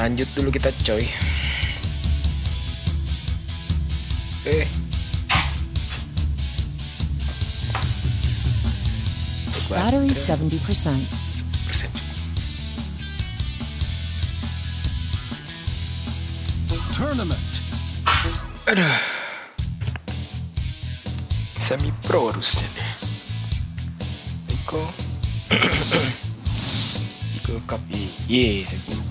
Lanjut dulu kita coy. Eh. Battery 70%. persen. Tournament. Aduh. Semi pro harusnya nih. Iko. Iko Cup. Ye, semi.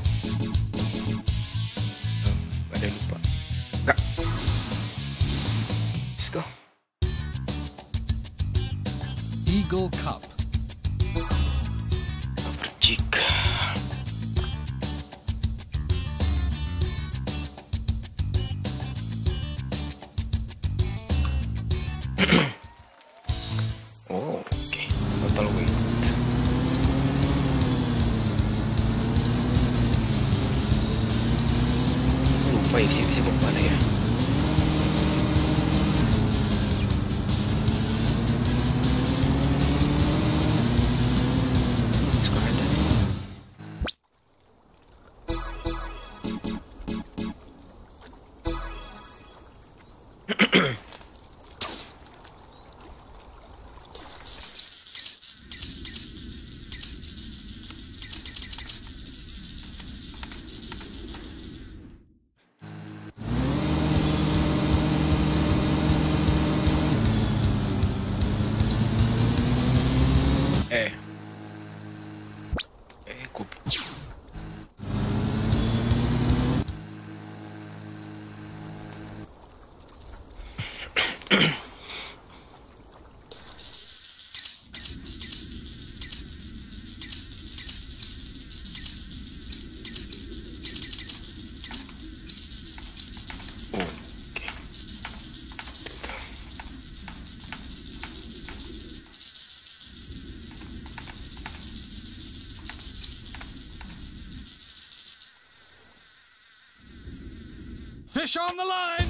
Fish on the line.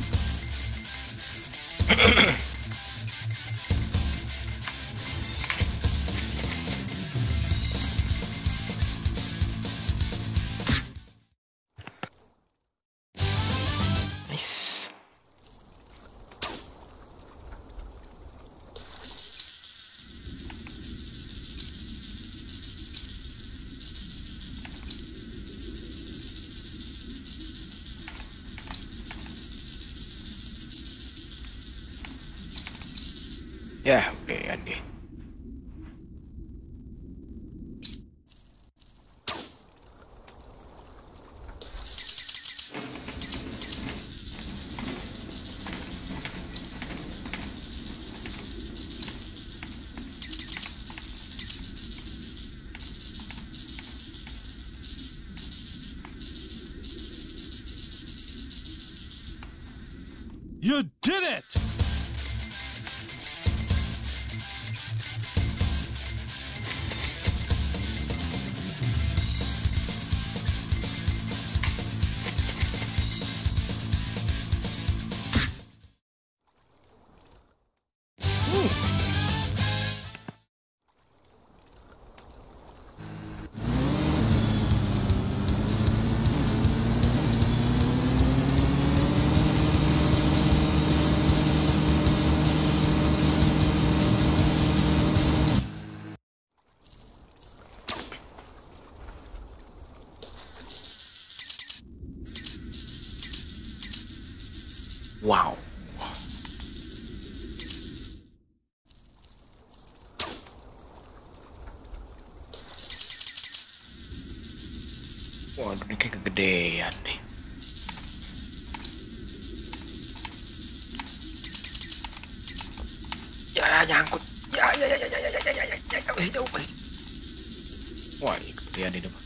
You did it. Ini kayak kegedean nih. Ya, ya, nyangkut. Ya, ya, ya, ya, ya, ya, ya, ya, ya, ya, ya, masih jauh, masih. Wah, ini kegedean ini, Pak.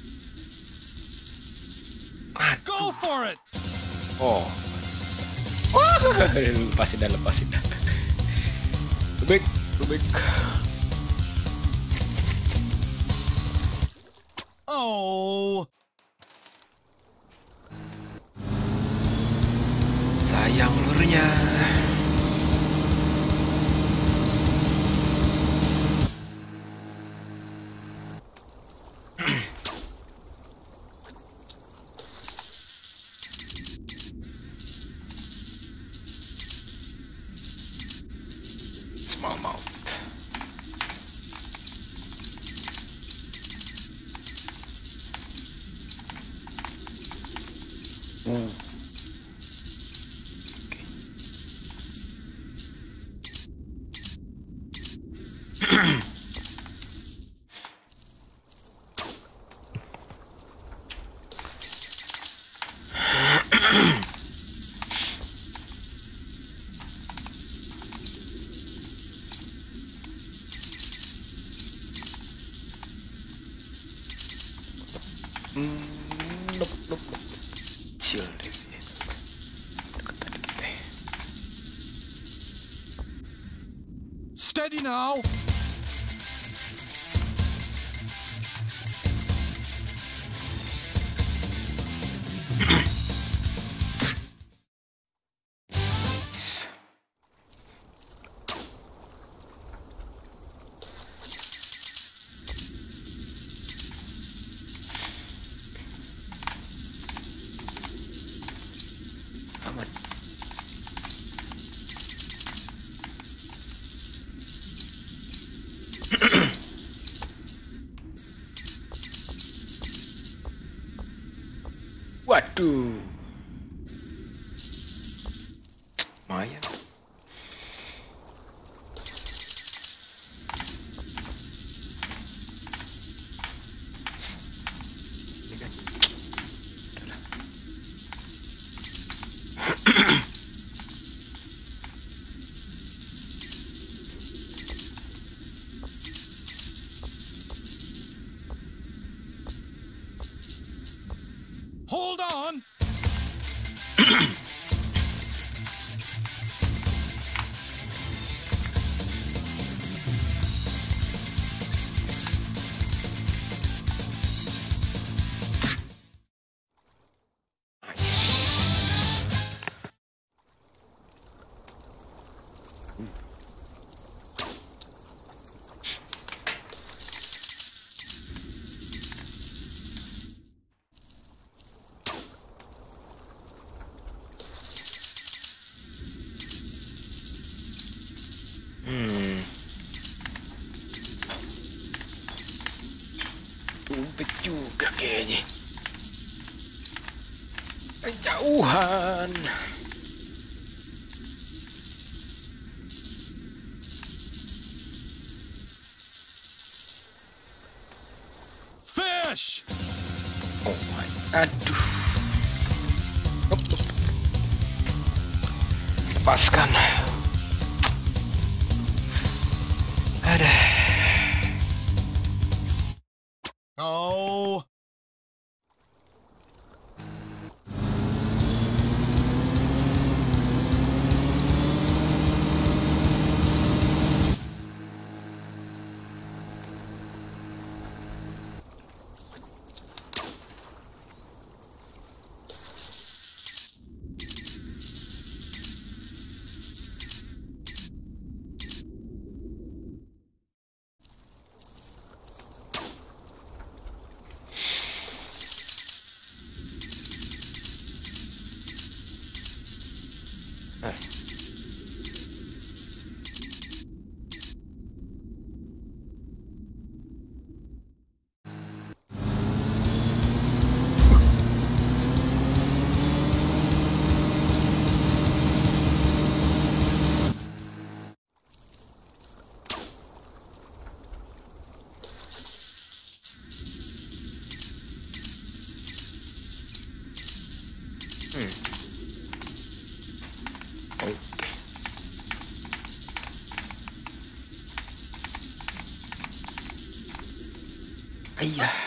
Go for it. Oh. Wah, lepasin dah, lepasin dah. Rubik, Rubik. Waduh. Ayah.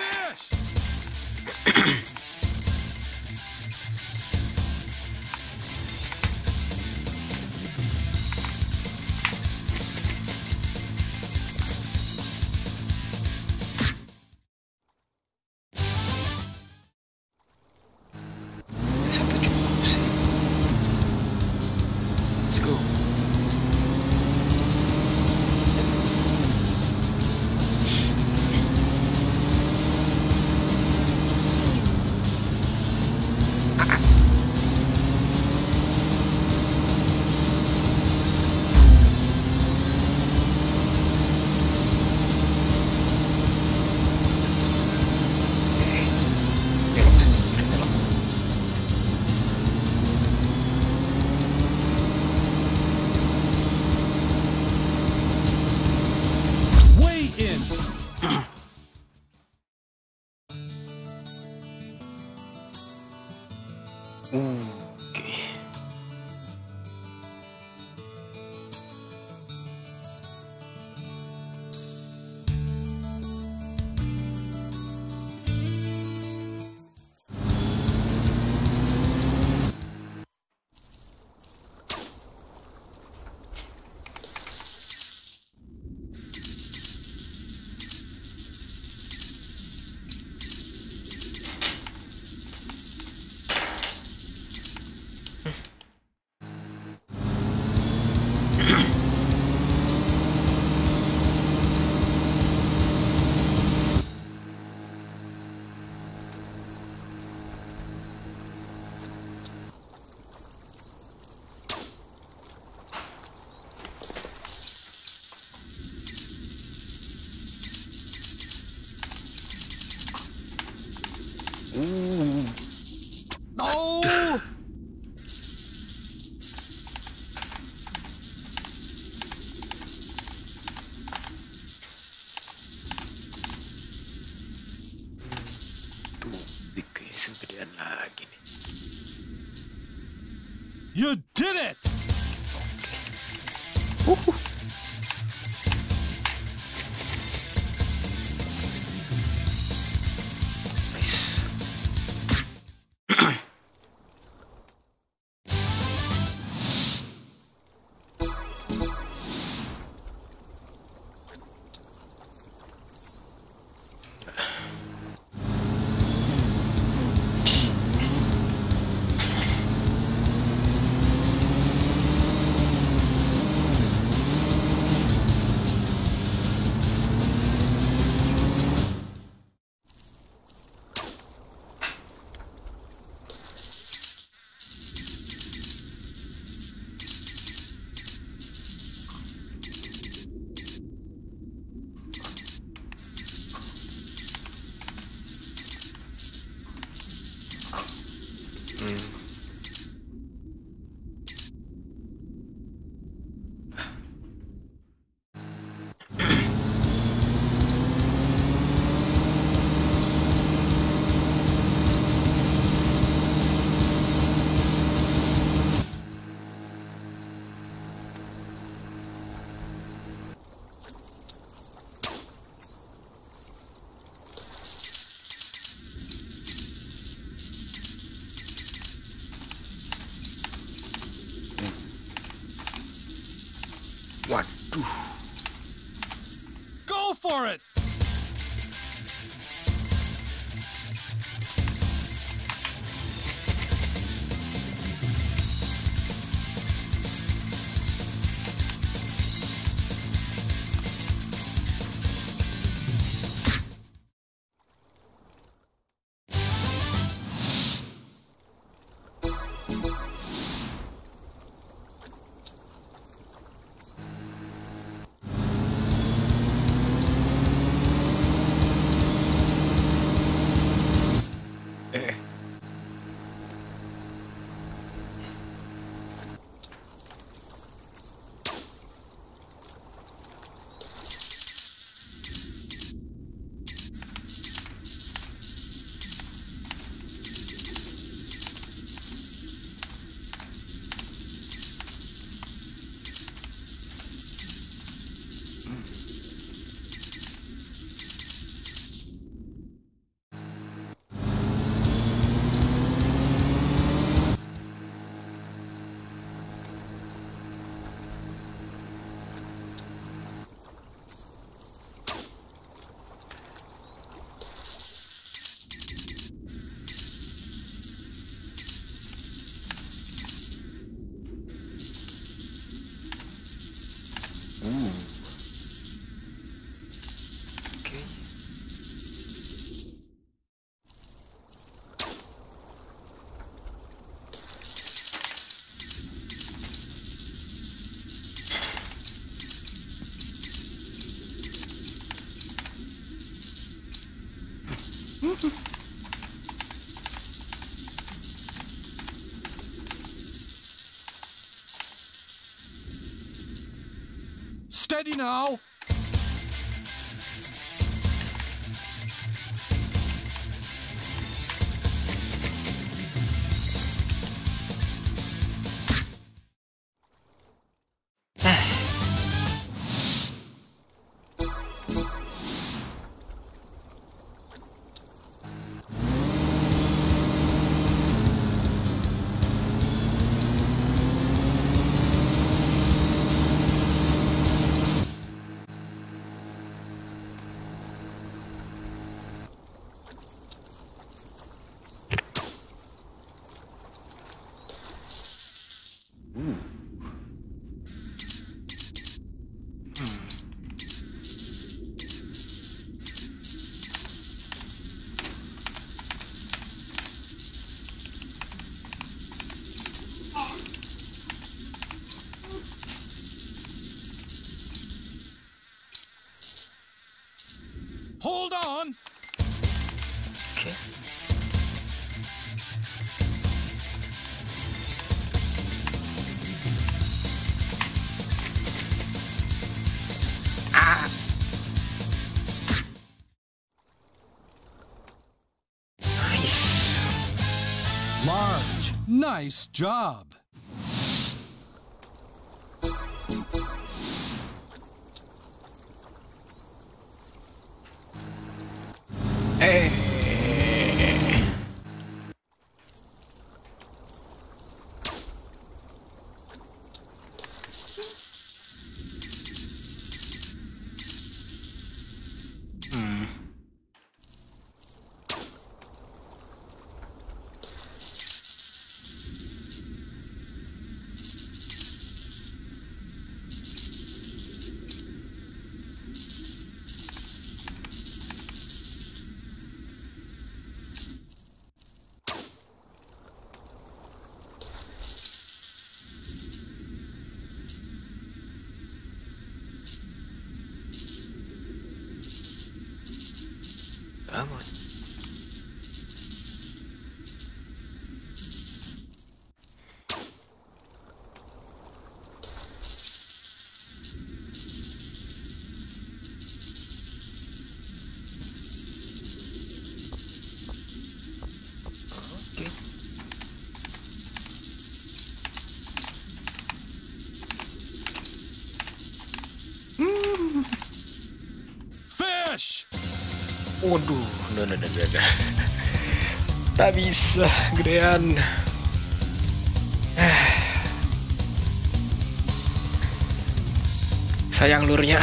You did it! Steady now! Nice job! Waduh, no, no, no, no, no. Tak bisa, gedean. Sayang lurnya.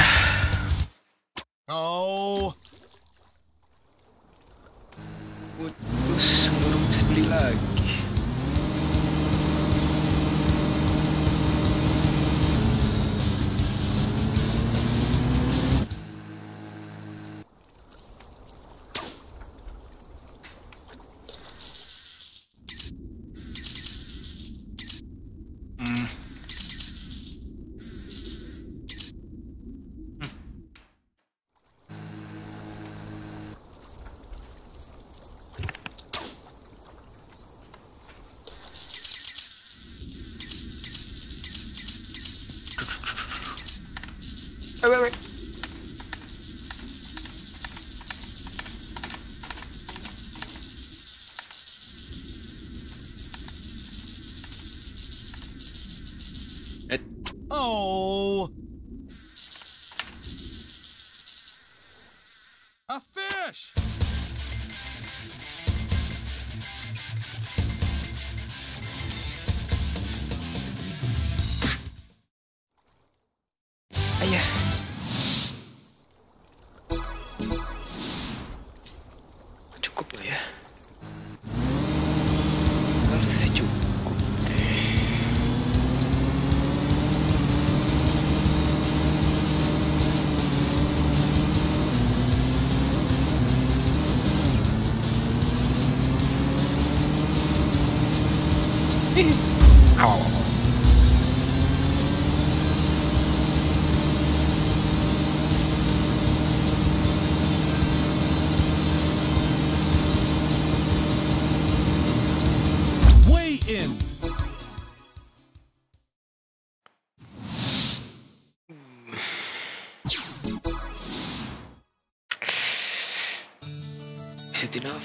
is it enough?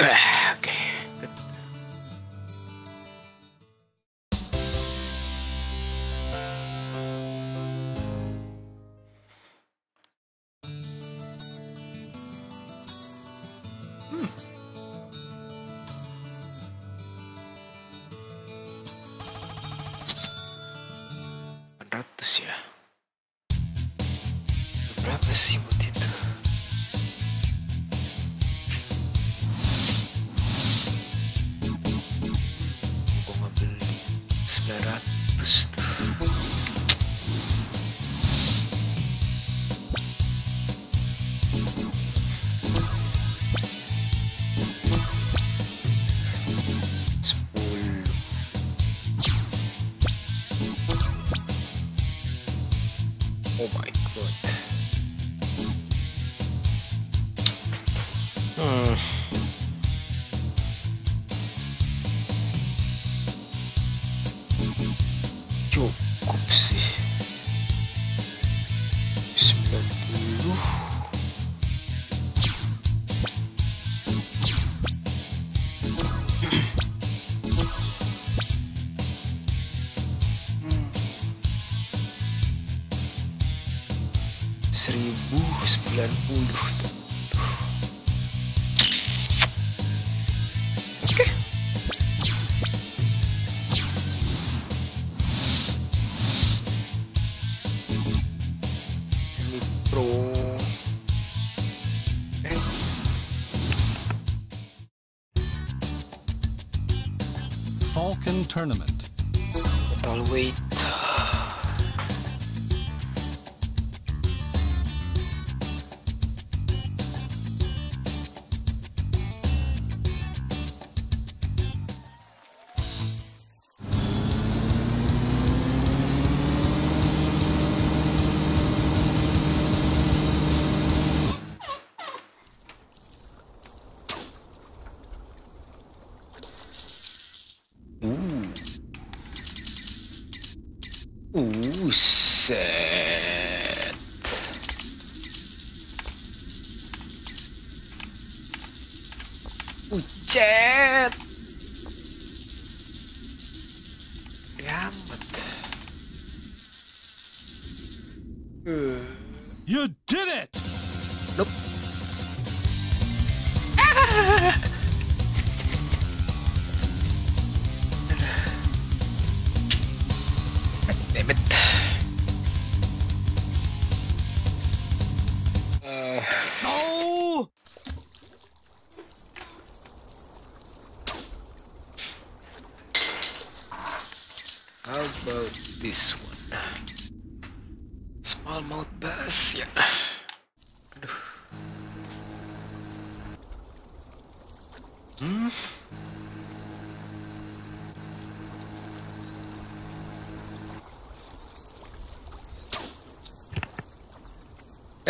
Ah, okay. Hmm. Falcon Tournament.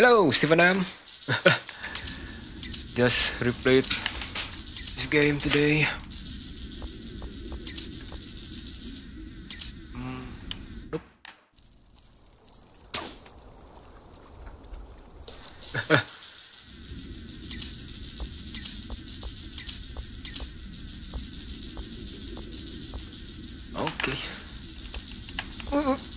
Hello, Stephen Am. Just replayed this game today. Hmm, nope. okay.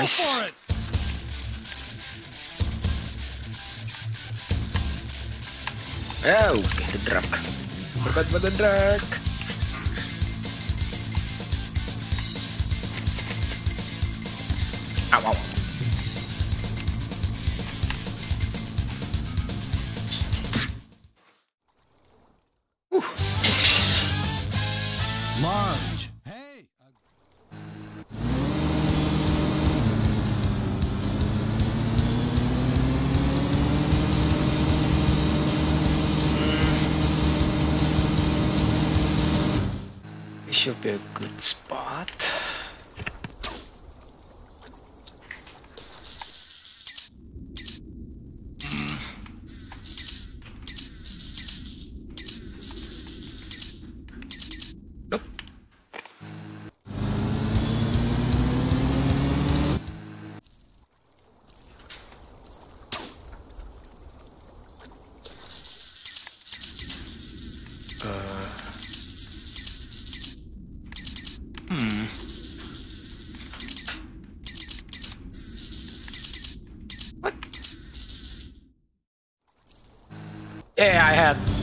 Nice. Oh, oke, the drag. Berkat buat the drag.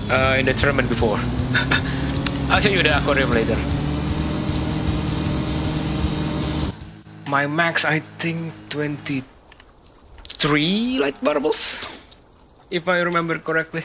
Uh, in the tournament before. I'll show you the aquarium later. My max, I think, 23 light marbles, if I remember correctly.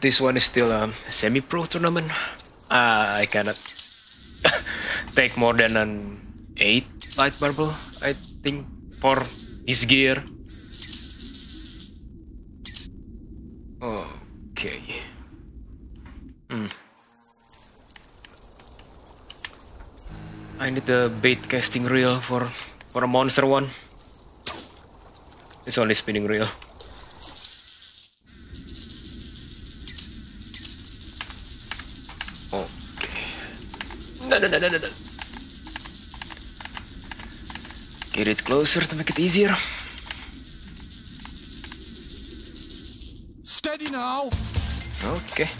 This one is still a semi-pro tournament. Uh, I cannot take more than an eight light marble. I think for this gear. Okay. Hmm. I need a bait casting reel for for a monster one. It's only spinning reel. No, no, no, no, no. Get it closer to make it easier. Steady now. Okay.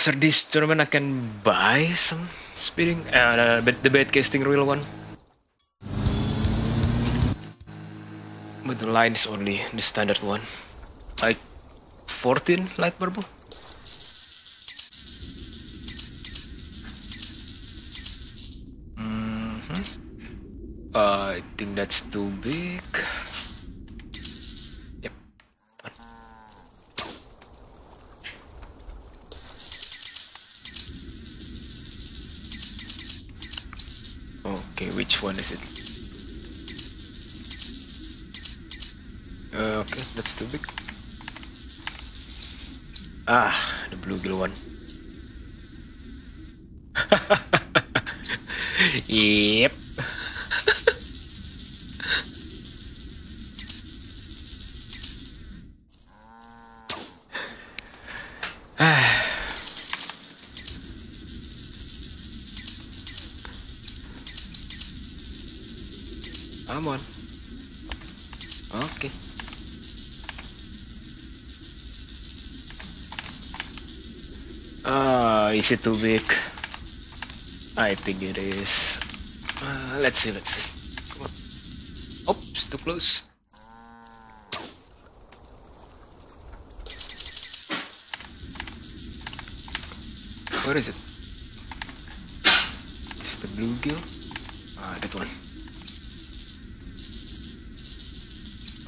After this tournament I can buy some speeding, uh, but the bait casting real one. But the line is only the standard one, like 14 light marble. Mhm. Uh, I think that's too big. Yep. Fine. Okay, which one is it? Uh, okay, that's too big. Ah, the bluegill one. yep. It too big? I think it is. Uh, let's see, let's see. Oops, too close. Where is it? Is the bluegill? Ah, that one.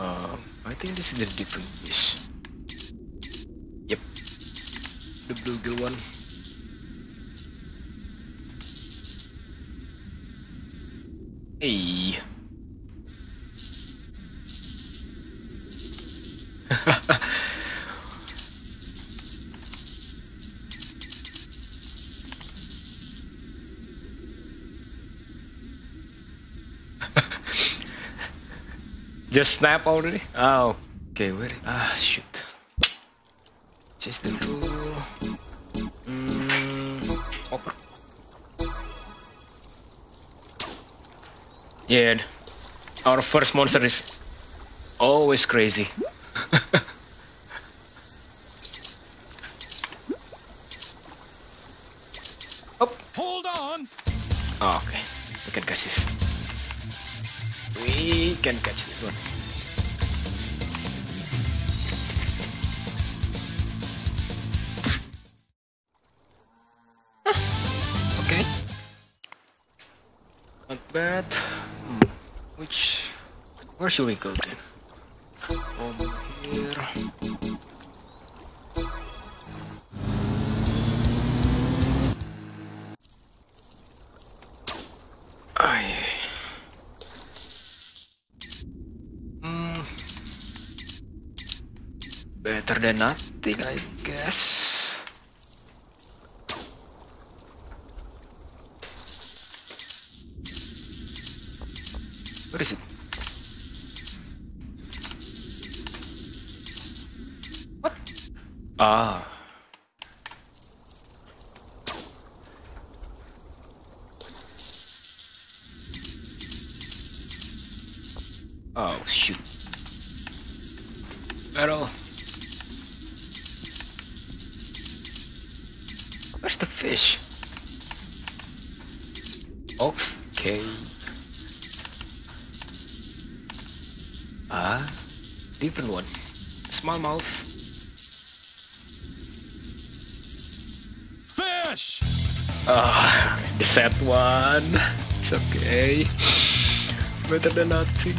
Um, I think this is a different fish. Yep. The bluegill one. Hey. Just snap already? Oh, okay, where? Ah, shoot. Just the rule. Mm, open. Yeah, our first monster is always crazy. Should we go then? Over here. Hmm. Better than nothing, I guess. Ah. Oh shoot. Pero Where's the fish? Okay. Ah, different one. Smallmouth. Ah, uh, the set one. It's okay. Better than nothing.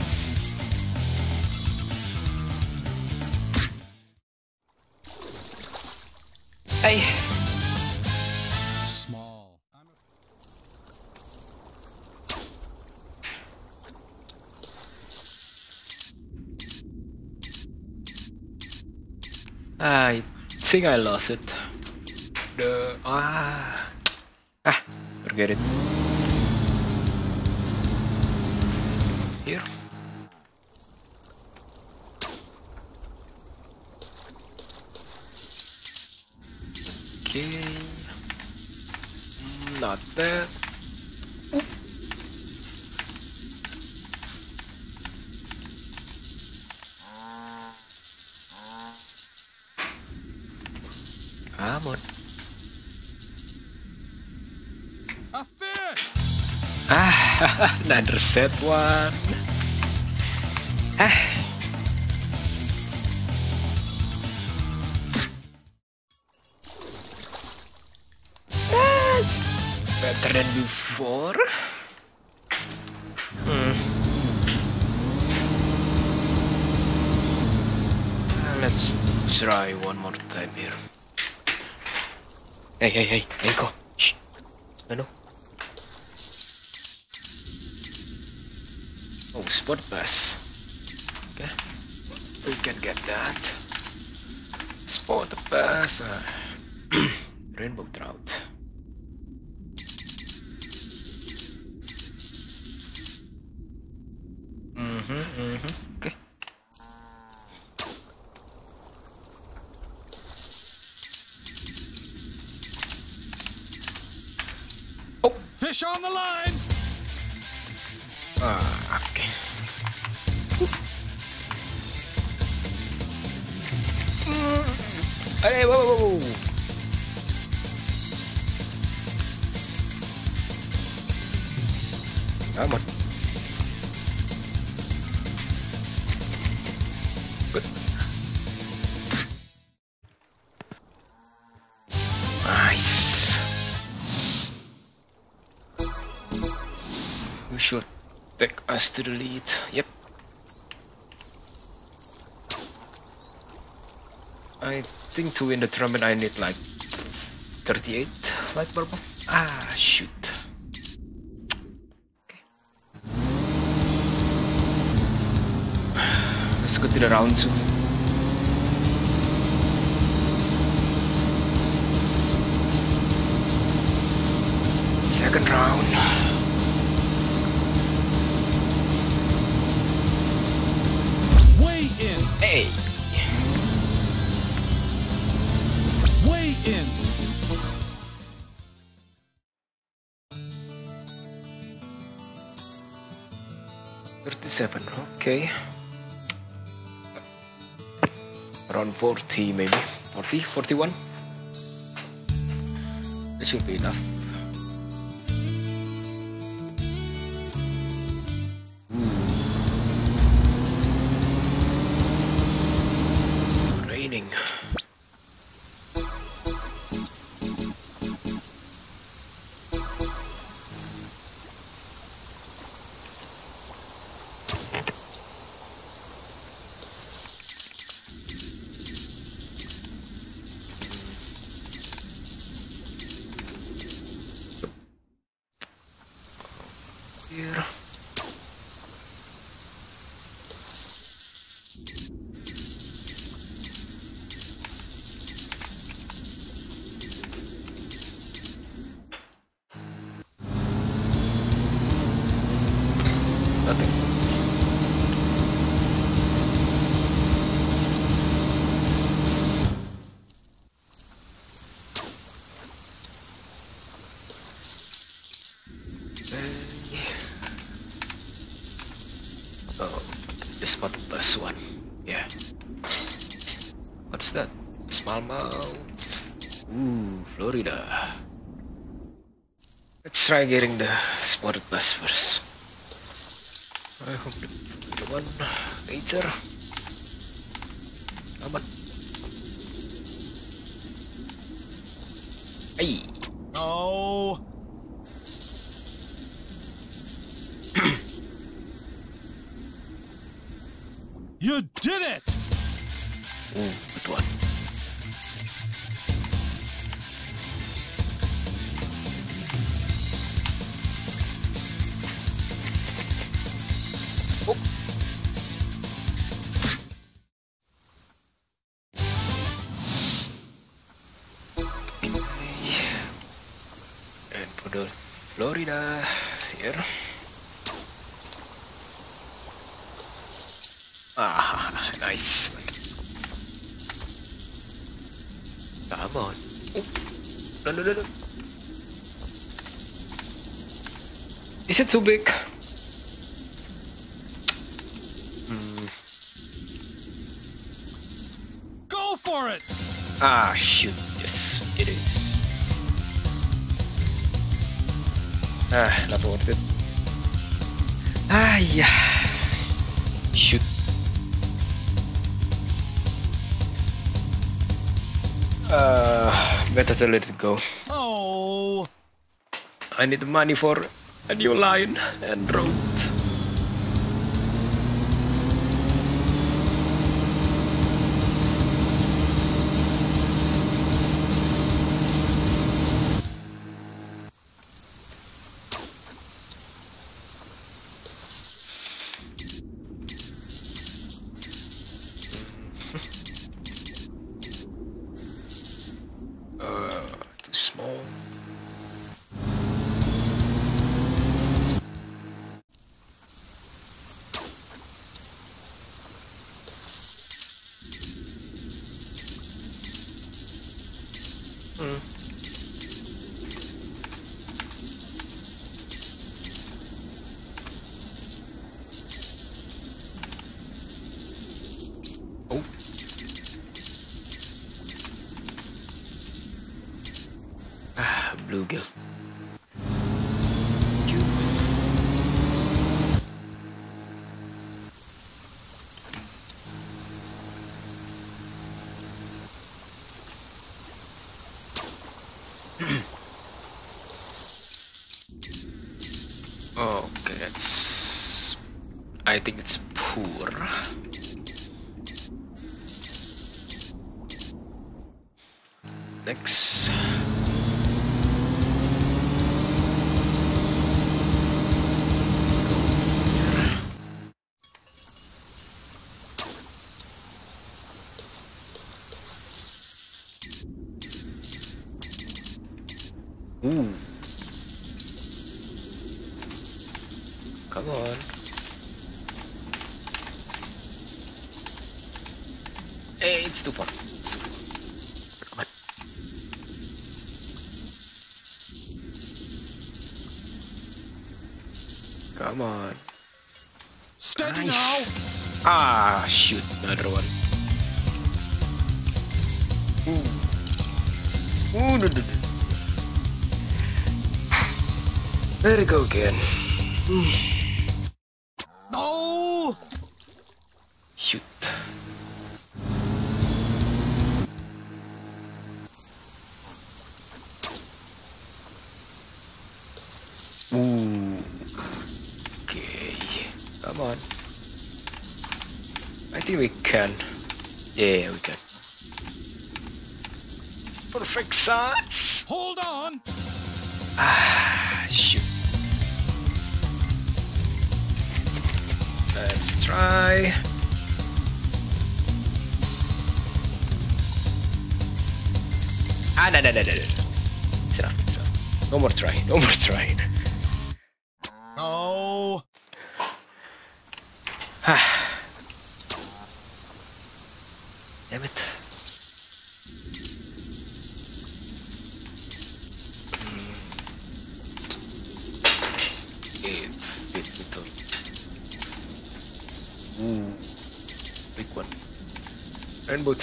Hey. Small. I think I lost it. The ah ah forget it. Here. Okay. Not bad. Ah, another set one. Ah. That's better than before. Hmm. Let's try one more time here. Hey, hey, hey, hey, go. Shh. No, no. Pass. Okay. We can get that. Spot pass. Uh, rainbow trout. To the lead? Yep. I think to win the tournament I need like 38 light purple. Ah, shoot. Okay. Let's go to the round two. Second round. Hey! Weigh in! Thirty-seven. Okay. Around forty, maybe. 40, 41. That should be enough. Try getting the spotted bass first. I hope the, one later. Come on. too big. Go for it! Ah, shoot. Yes, it is. Ah, not worth it. Ah, yeah. Shoot. Uh, better to let it go. Oh! I need money for a new line and wrote. uh, too small. It's. I think it's poor. again.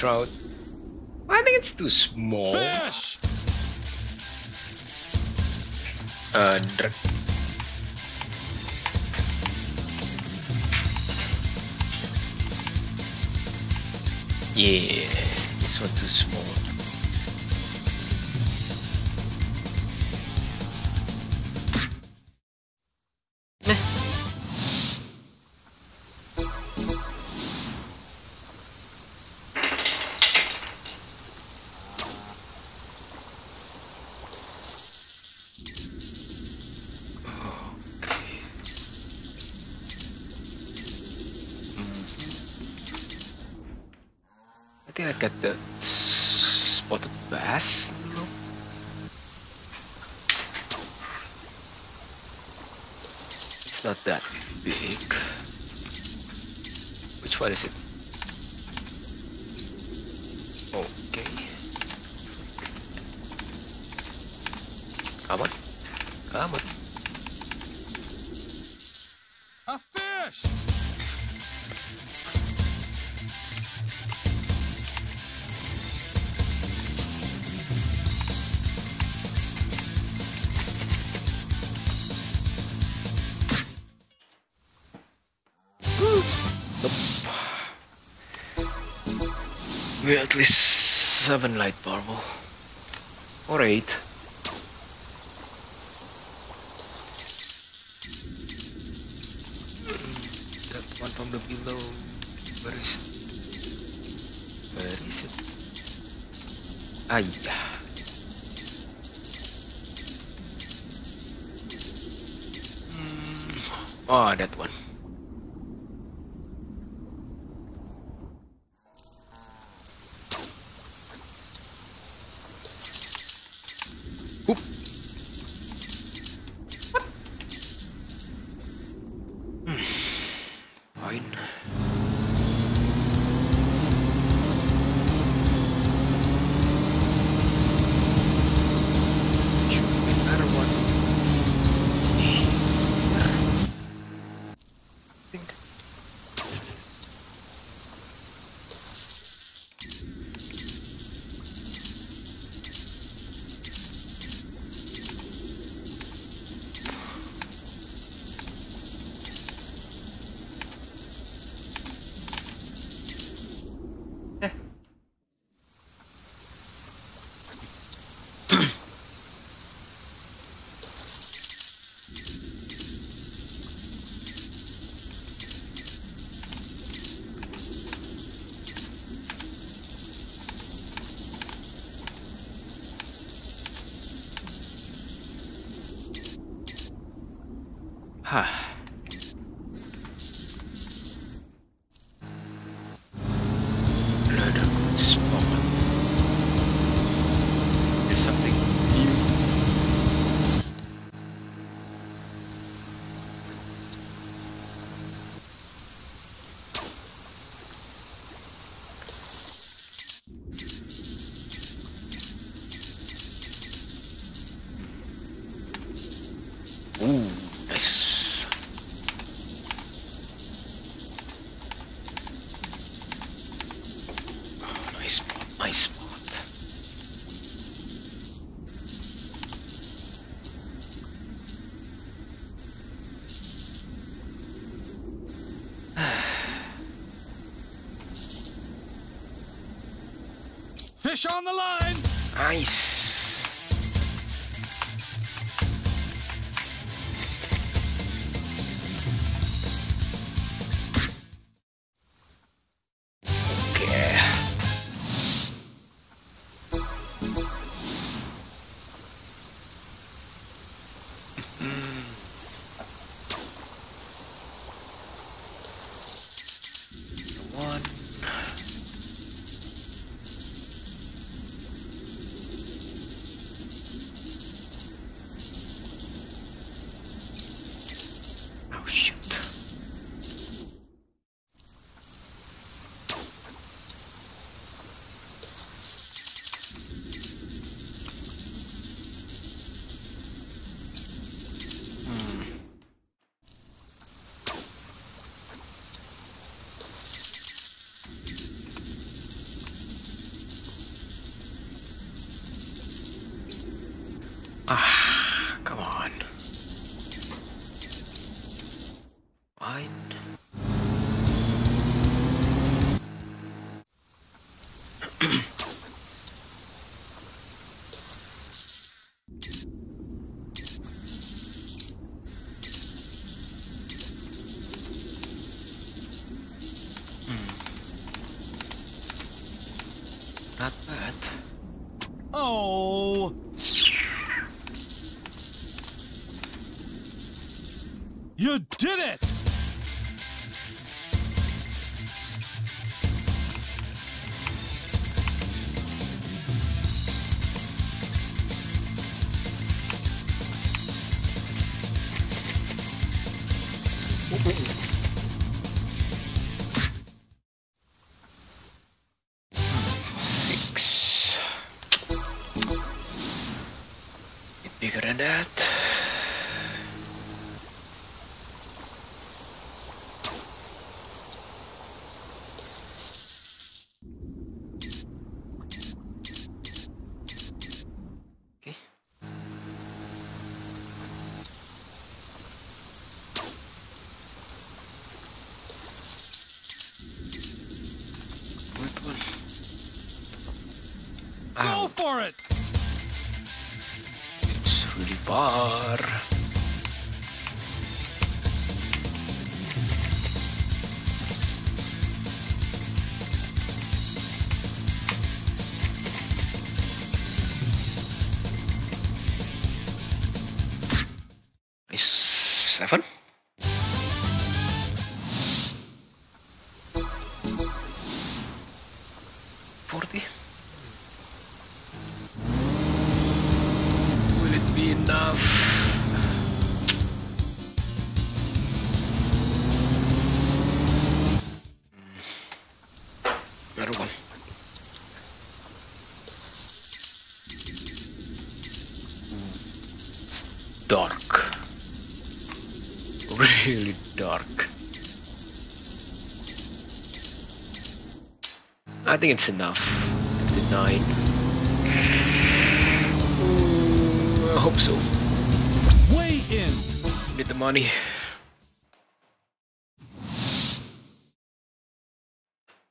trout. I think it's too small. I got the spotted bass? It's not that big. Which one is it? Okay. Come on. Come on. At least seven light marble. Or eight. Fish on the line! Nice. Really dark. I think it's enough. 59. Mm, I hope so. Weigh in! Need the money.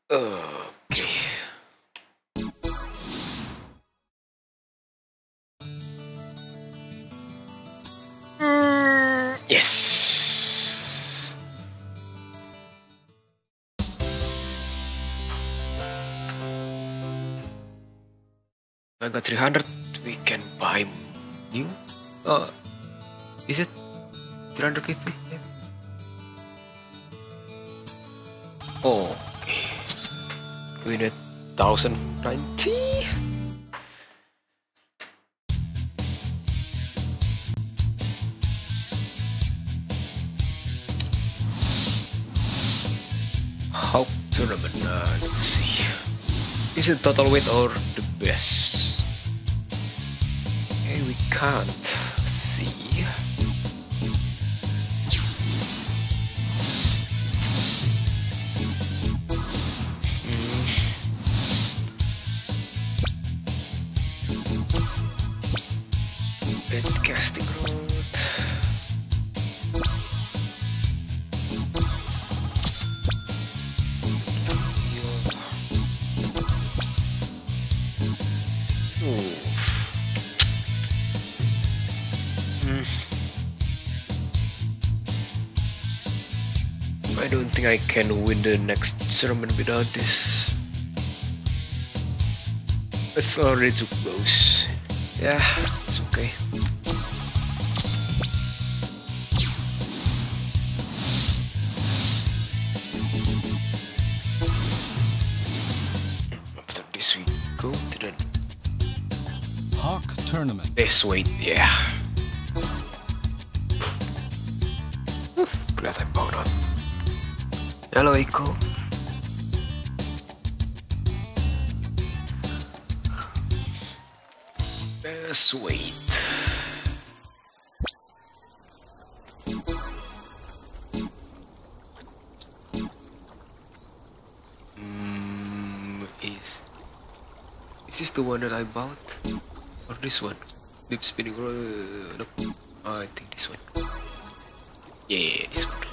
Okay. I got 300. We can buy new. Uh, is it 350? Oh, okay. We need 1090. How tournament? Uh, let's see. Is it total weight or the best? We can't think I can win the next tournament without this. It's already too close. Yeah, it's okay. After this we go to the Hawk Tournament. best weight, yeah. Hello Eiko. Best weight. Mm, is is this the one that I bought? Or this one? Deep spinning roll. No. Oh, I think this one. Yeah, this one.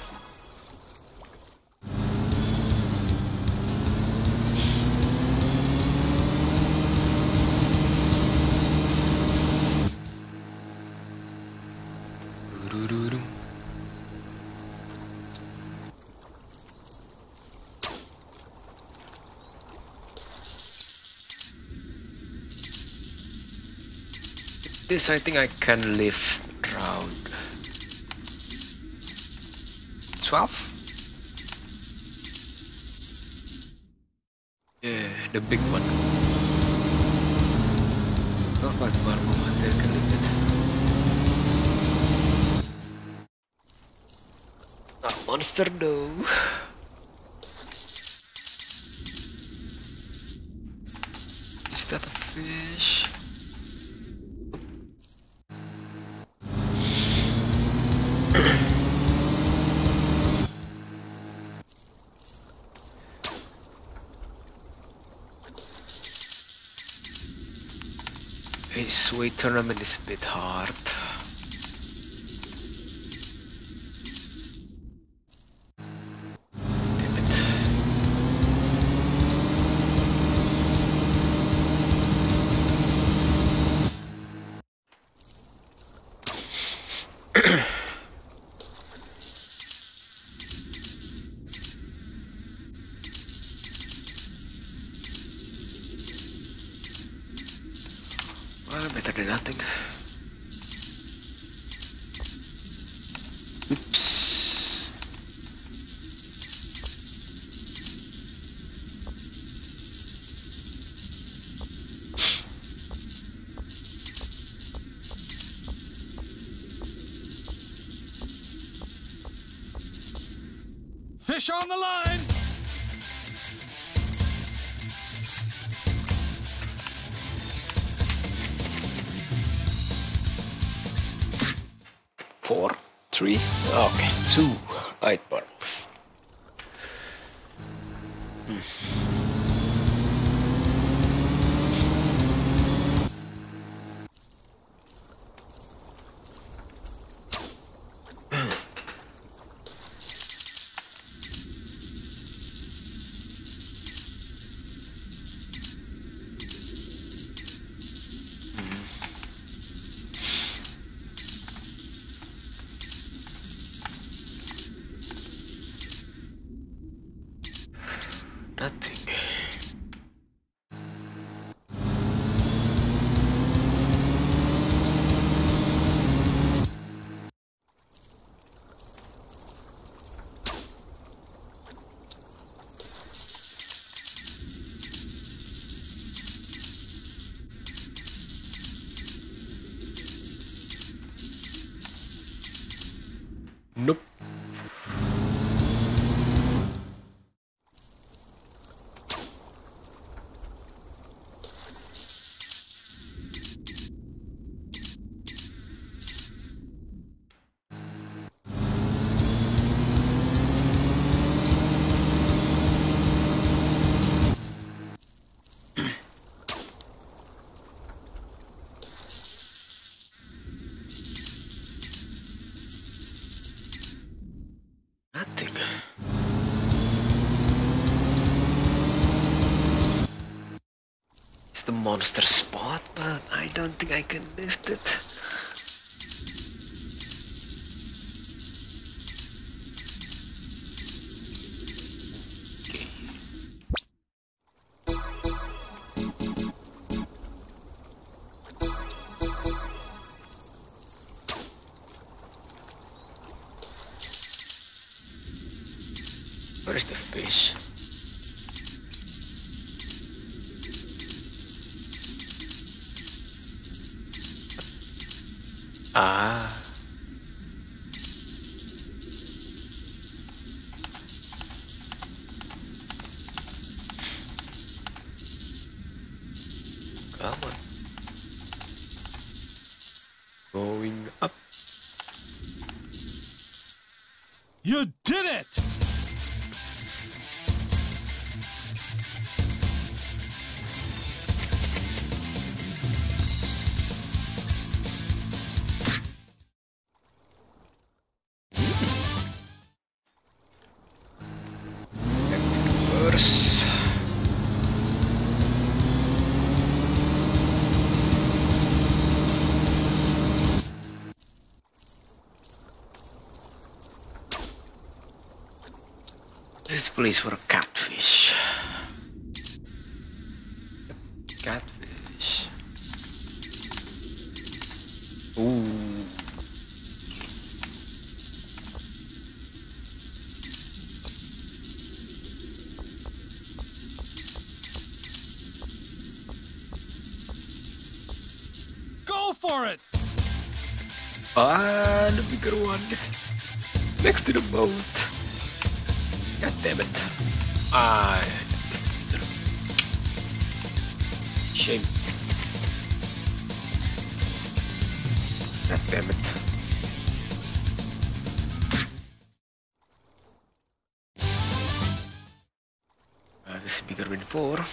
This I think I can lift around 12? Yeah, the big one. Not like Barbo, I can lift it. A monster though. A sweet tournament is a bit hard. Fish on the line. Four, three, okay, two monster spot, but I don't think I can lift it. Place for a catfish. Catfish. Ooh. Go for it! Ah, the bigger one. Next to the boat damn it. Ah. Shame. God damn it. Uh, this is bigger win 4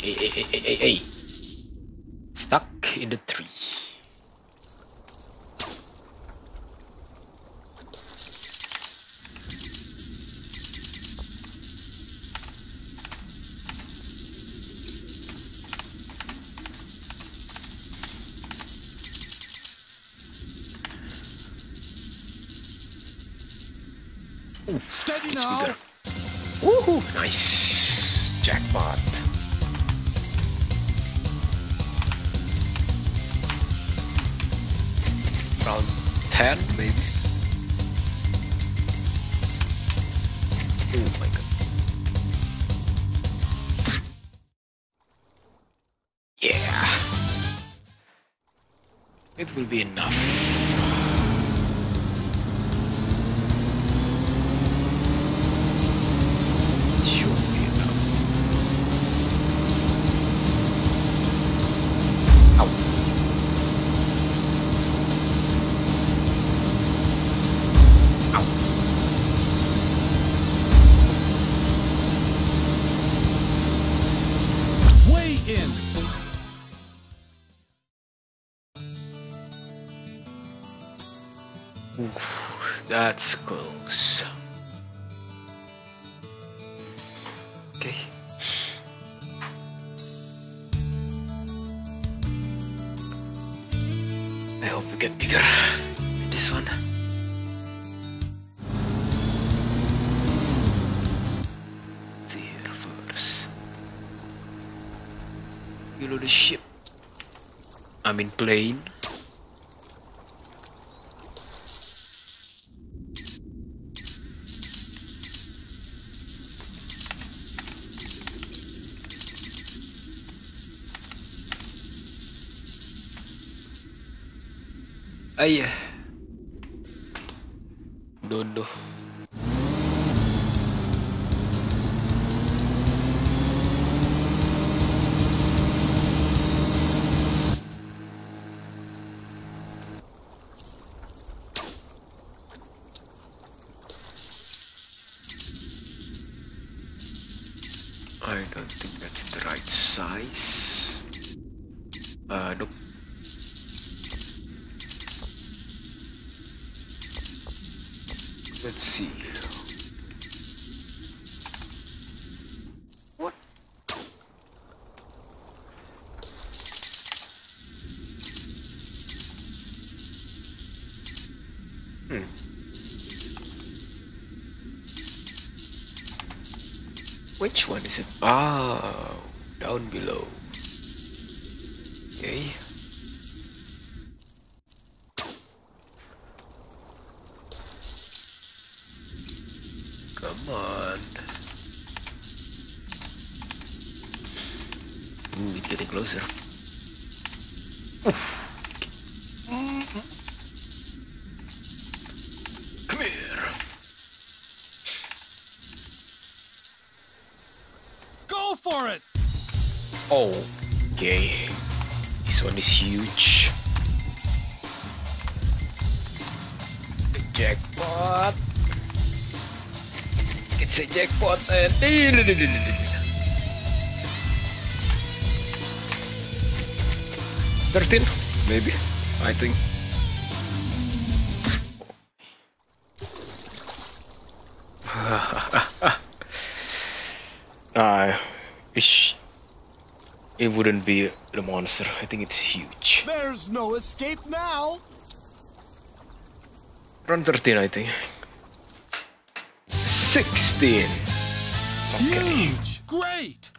Hey, hey, hey, hey, hey. Stuck in the tree. Steady now. Woohoo! Nice. Be enough. That's close. Okay. I hope we get bigger. This one. See here first. You know the ship. I mean plane. Ay. Which one is it? Ah, down below. Thirteen, maybe. I think. Uh, it's, it wouldn't be the monster. I think it's huge. There's no escape now. Run 13, I think. 16. Huge. Great.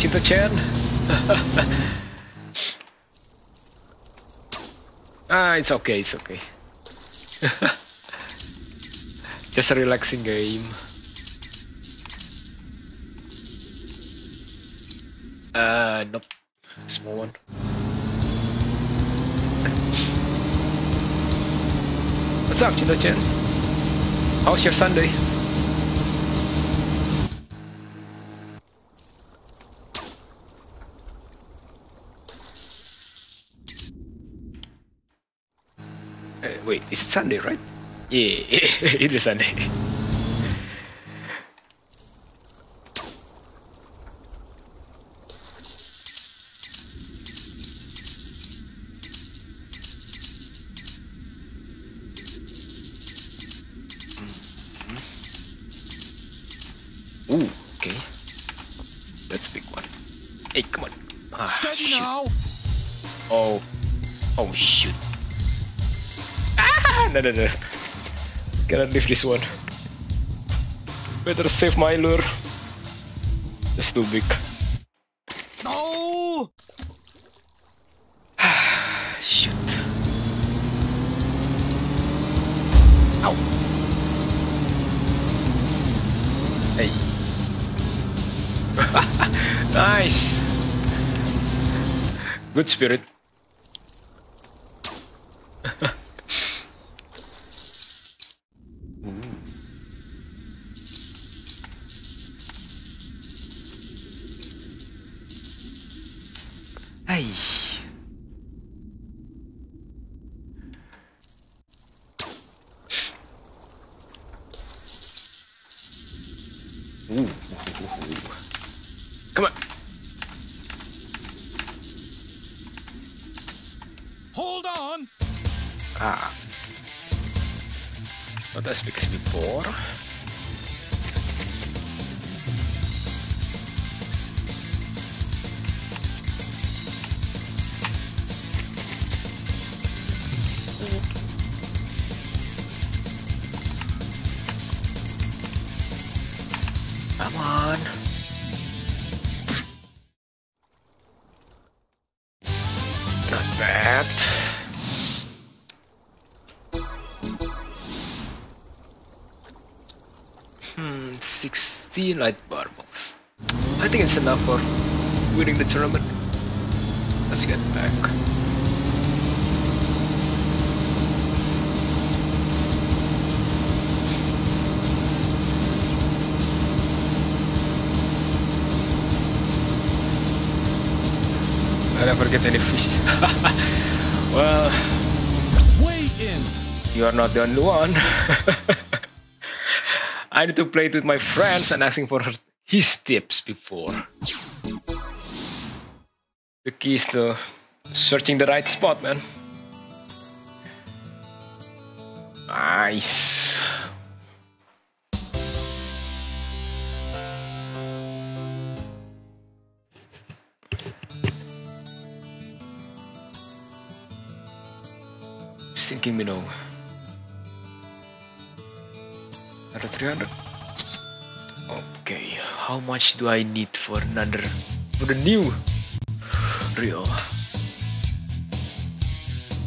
Hello, Chinta Chan. ah, it's okay, it's okay. Just a relaxing game. Uh, nope. Small one. What's up, Chinta Chan? How's your Sunday? Sunday, right? Yeah, it is Sunday. No, no, no. Cannot leave this one. Better save my lure. That's too big. No. Shoot. Ow. Hey. nice. Good spirit. Bad. Hmm, 16 light barbels. I think it's enough for winning the tournament. Let's get back. Never get any fish. well, Weigh in. you are not the only one. I need to play it with my friends and asking for his tips before. The key is to searching the right spot, man. Nice. Sinking me now. Another 300. Okay, how much do I need for another for the new real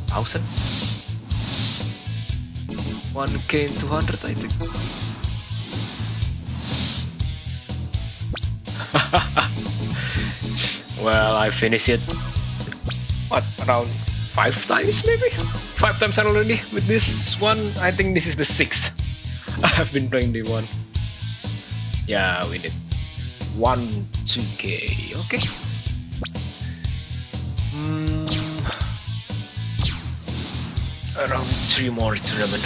thousand? One K and two hundred I think. well I finished it what around five times maybe? Five times already with this one I think this is the sixth I've been playing the one. Yeah, we did one 2k. Okay. Hmm. around three more to tournament.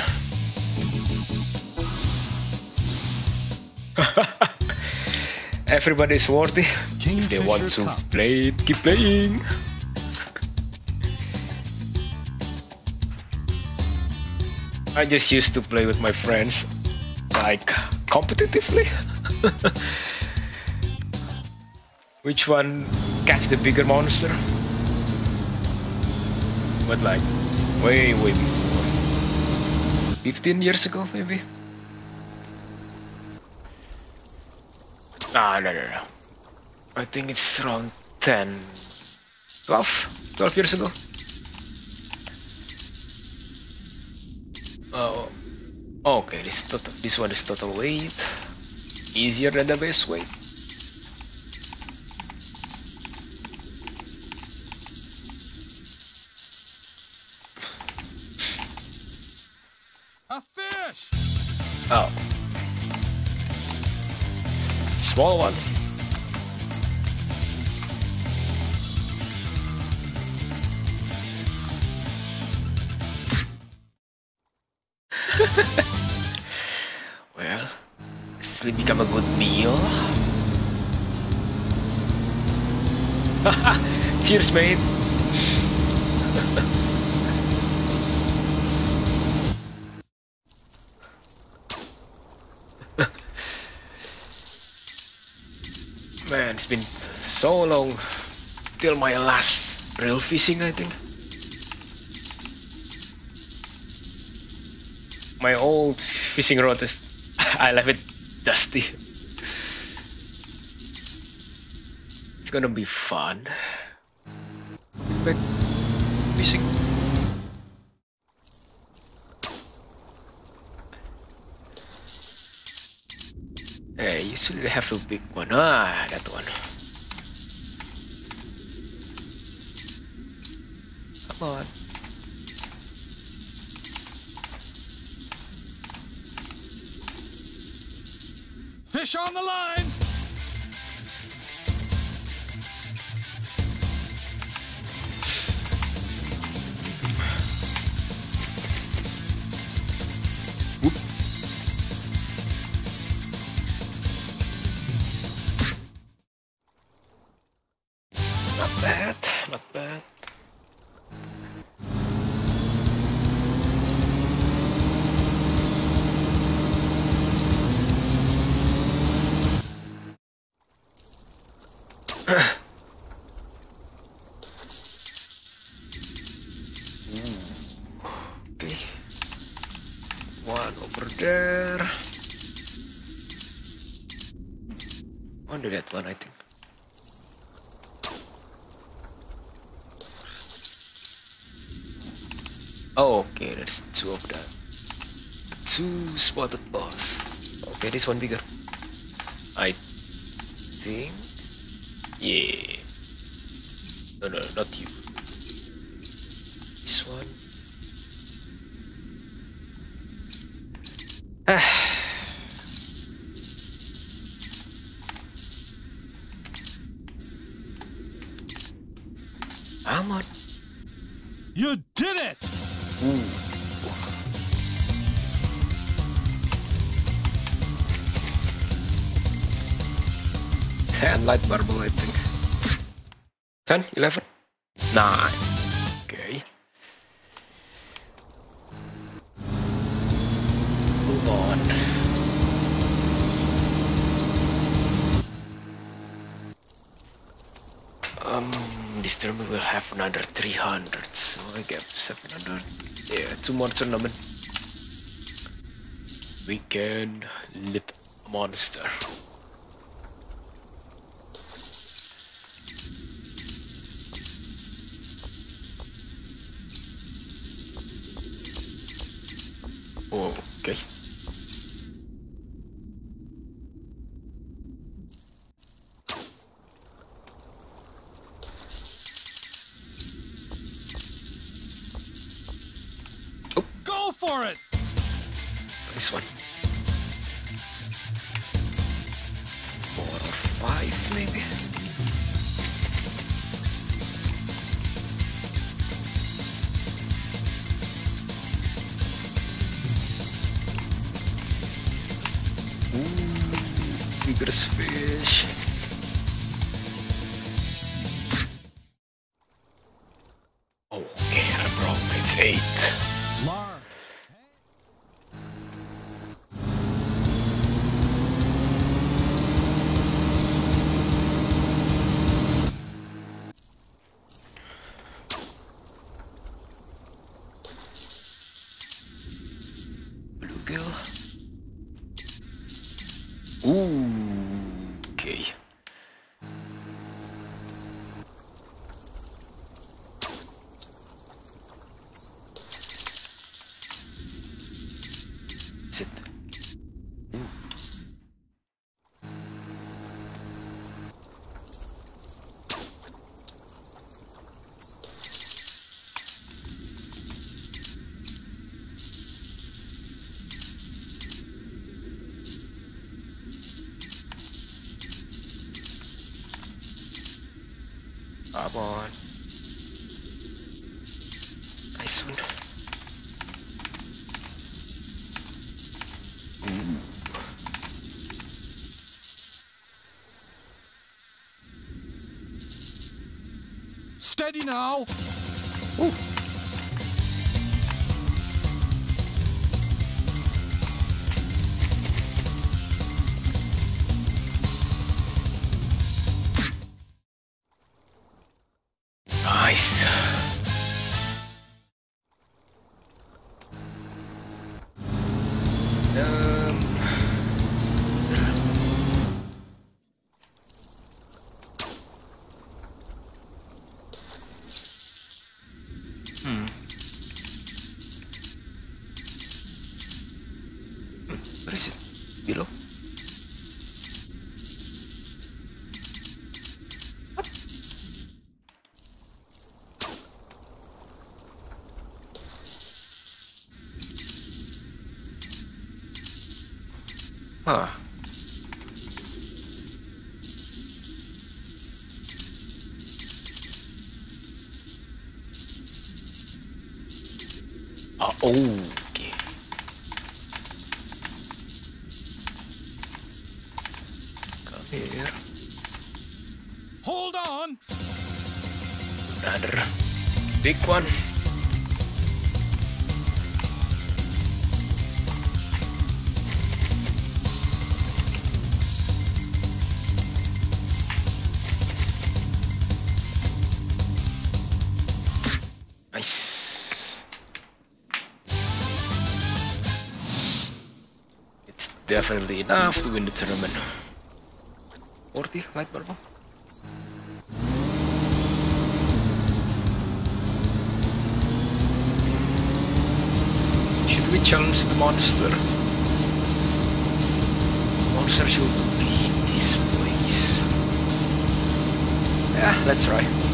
Everybody's worthy. If they want to Cup. play it, keep playing. I just used to play with my friends, like competitively. Which one catch the bigger monster? But like, way, way before. 15 years ago, maybe? Ah, no, no, no. I think it's around 10, 12, 12 years ago. Oh. oh, okay. This total, this one is total weight. Easier than the base weight. A fish! Oh, small one. Still become a good meal. Cheers, mate. Man, it's been so long till my last real fishing, I think. My old fishing rod is. I left it dusty. It's gonna be fun. Back fishing. Hey, you should have a big one. Ah, that one. Come on. Fish on the line! Okay, this one More. We can lip monster. Eight. Steady now. Okay. Come here. Hold on. Another big one. Definitely enough to win the tournament. 40 light bulb. Should we challenge the monster? Monster should be in this place. Yeah, let's try.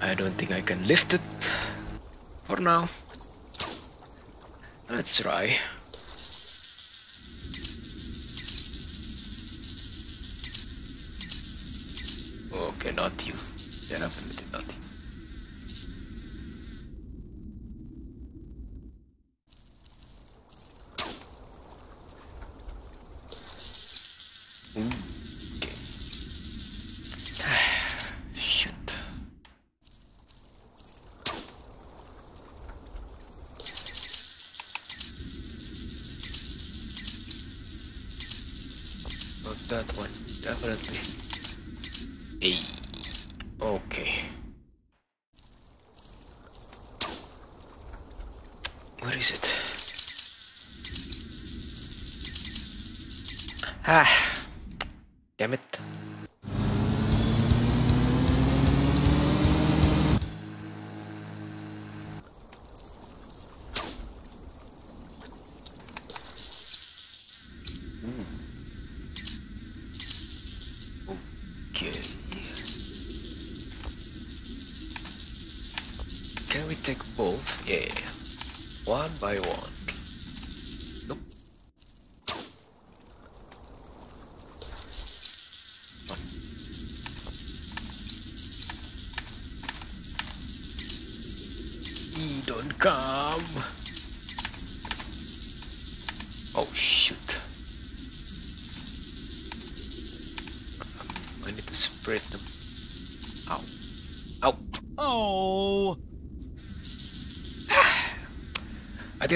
I don't think I can lift it for now. Let's try. Okay, not you. Definitely.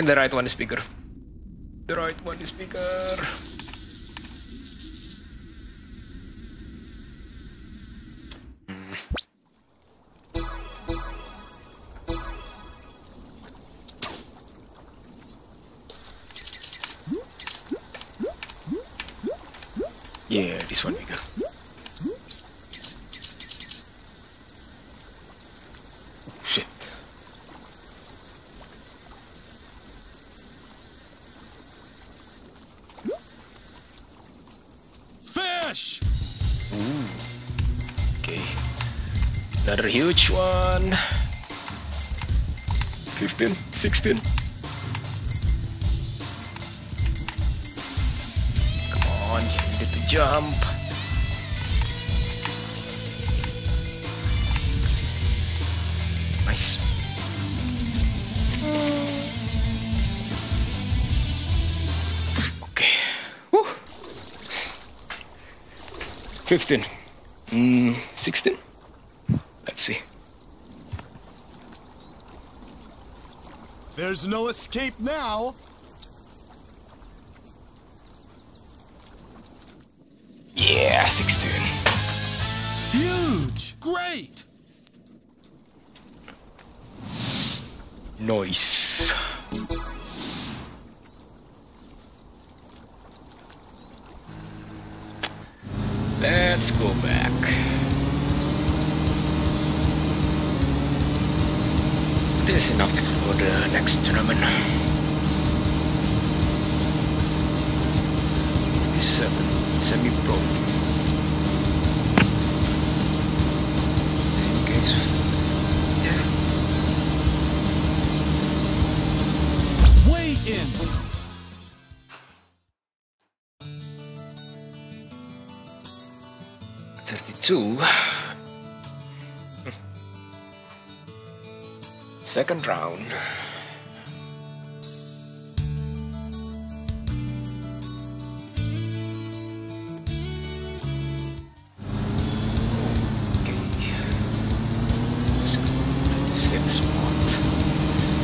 the right one is bigger. The right one is bigger. spielen. There's no escape now. it is enough for the next tournament. Seven semi-pro. In case, yeah. Weigh in. Thirty-two. Second round.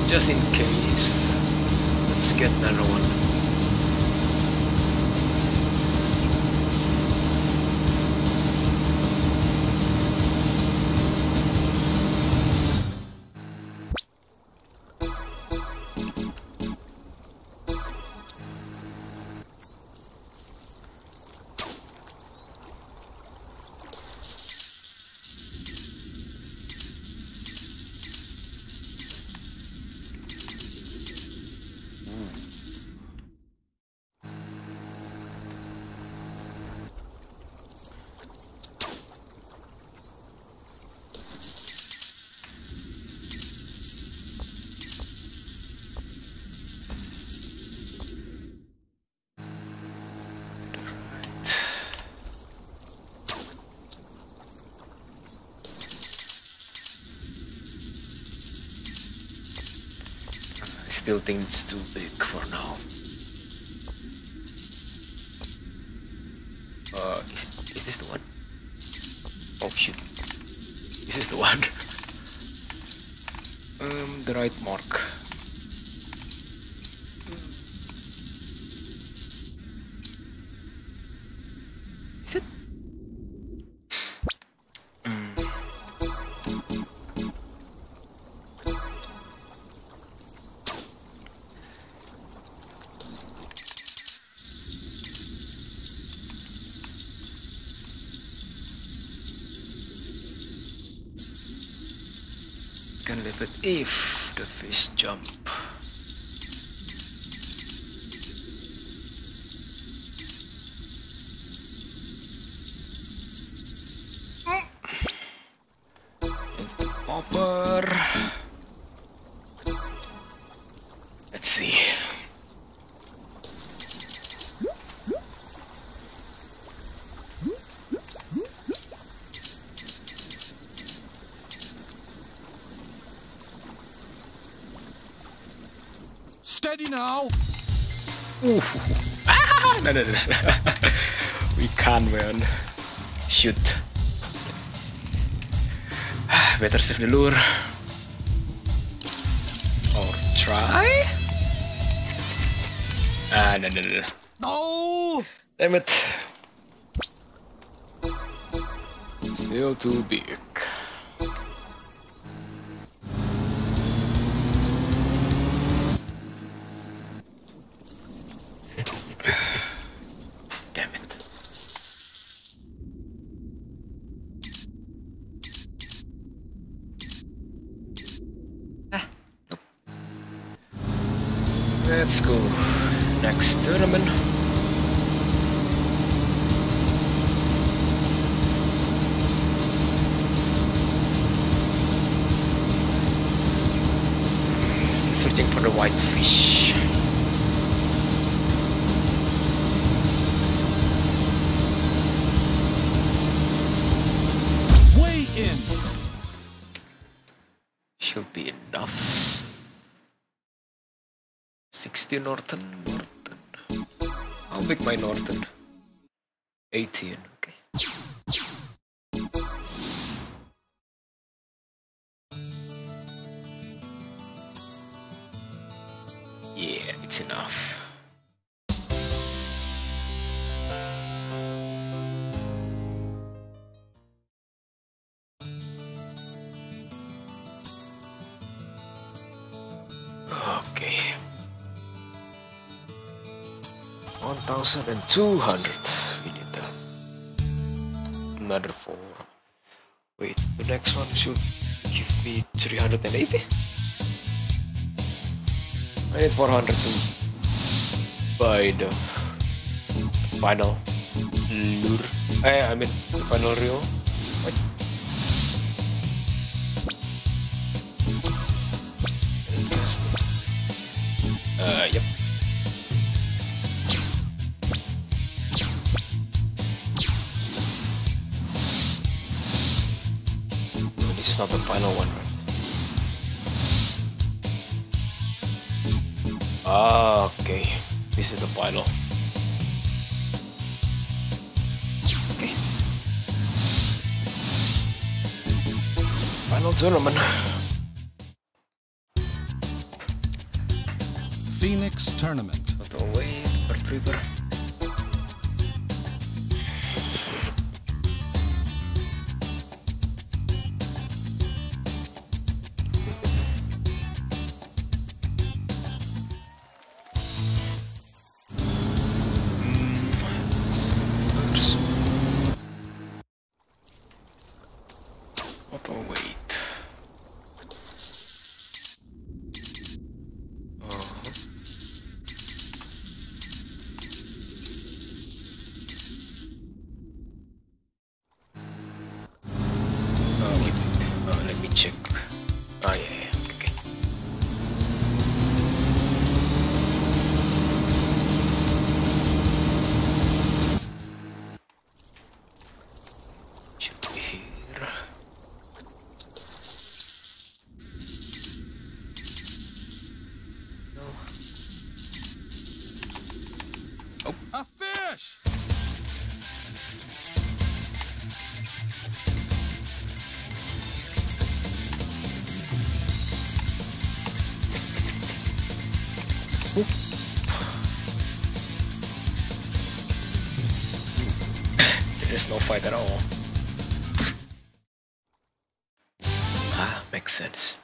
just in case. Let's get another one. It's too big for now. It if the fish jump. No, no, no. we can't, man. Shoot. Better save the lure. Or try? Ah, no, no, no. no. No. Damn it. Still too big. Let's go. Next tournament. Searching for the white fish. 60 Norton, Norton. How big my Norton? 18, 1200. We need that. Another four. Wait, the next one should give me 380? I need 400 to buy the final lure. Eh, I mean, the final reel. Wait. Uh, yep. Is not the final one, right? Ah, okay. This is the final. Okay. Final tournament. Phoenix Tournament. Auto wait, retriever. There's no fight at all. Ah, makes sense.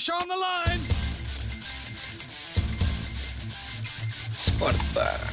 Fish on the line. Spartas.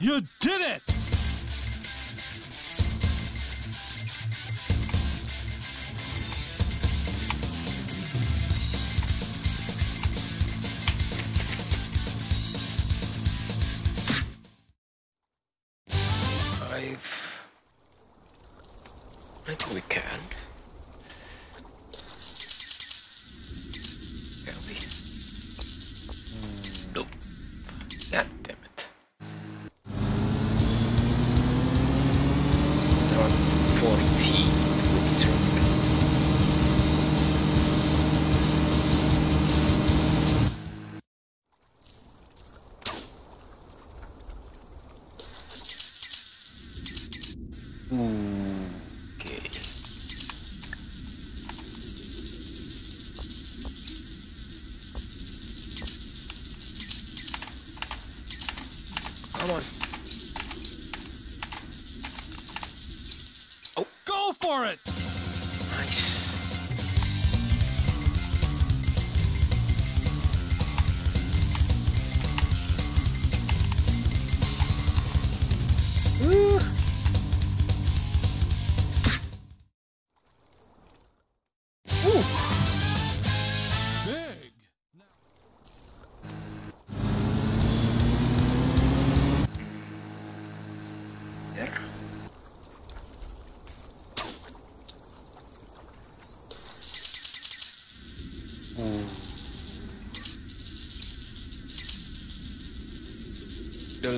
You did it.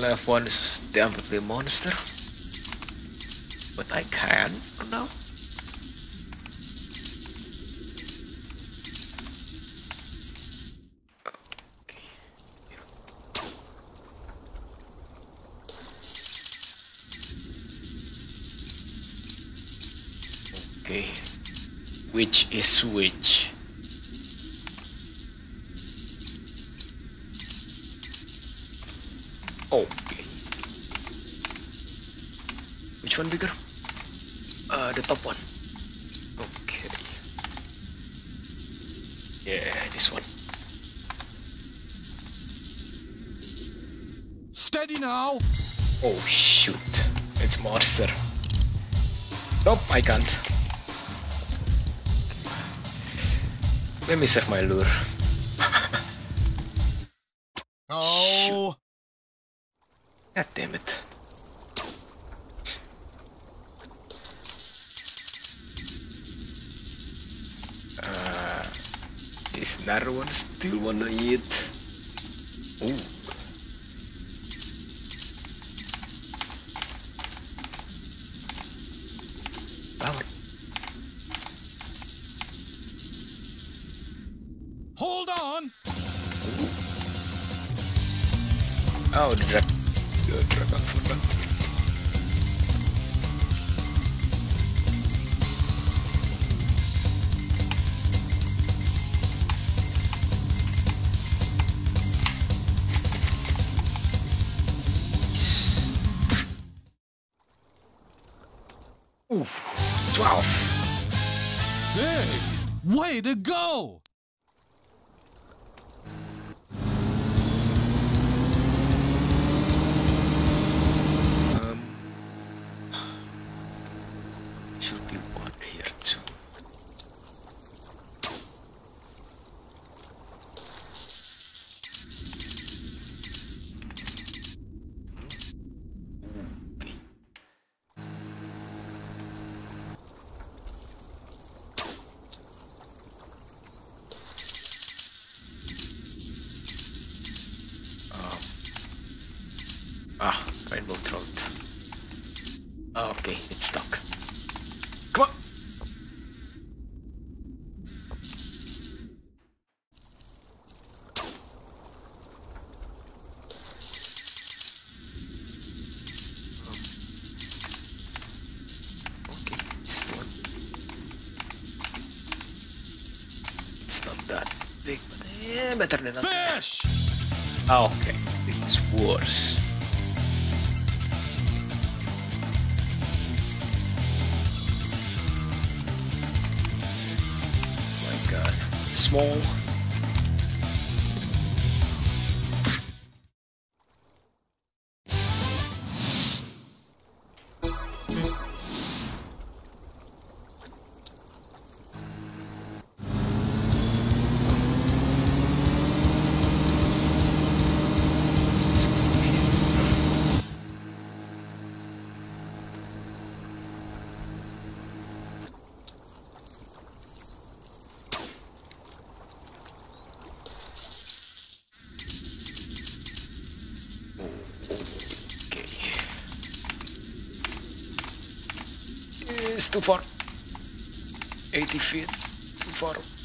F1 is definitely a monster. But I can for now. Okay. Which is which? Okay. Which one bigger? Uh, the top one. Okay. Yeah, this one. Steady now. Oh shoot. It's monster. Nope, I can't. Let me save my lure. better than that. Fish! Ah, okay. It's worse. Oh my god. Small. is too far. 80 feet, too far.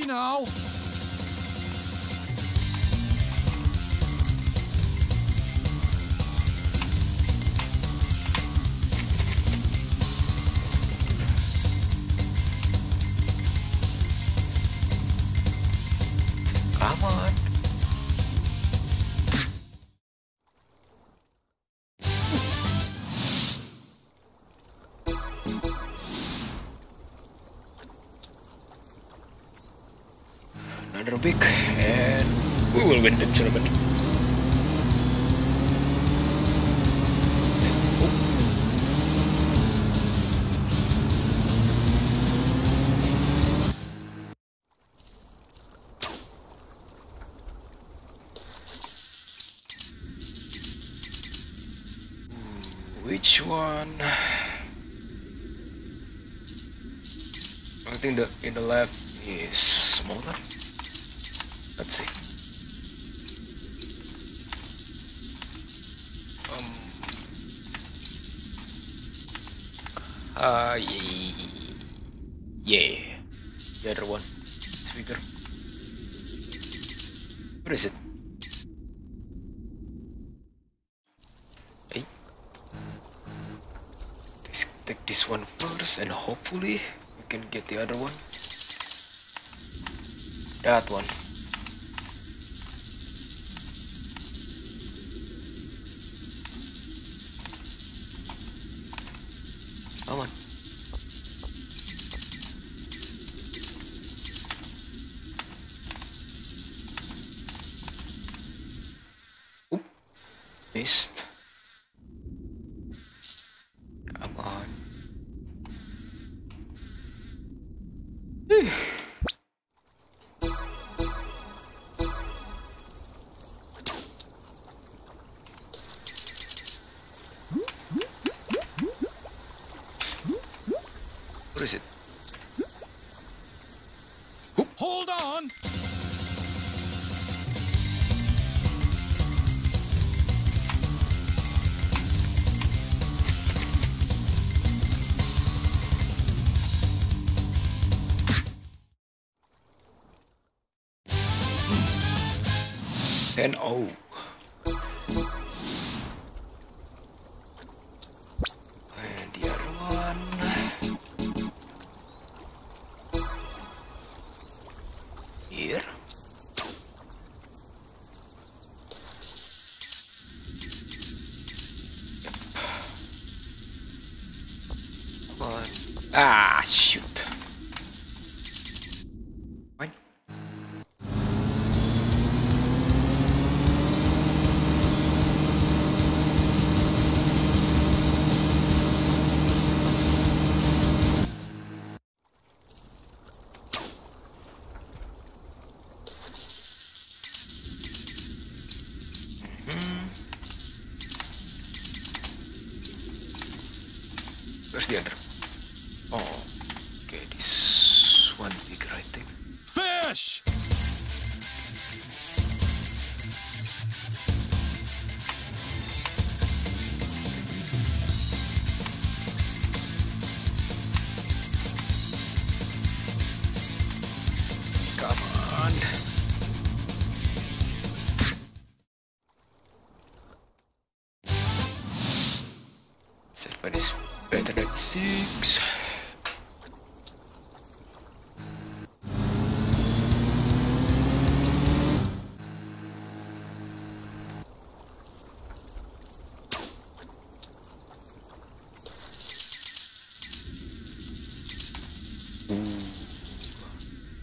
you now. And we will win the tournament. Oh. Which one? I think the in the left is smaller. Let's see. Um. Uh, yeah. The other one. It's bigger. What is it? Hey. Let's take this one first and hopefully we can get the other one. That one.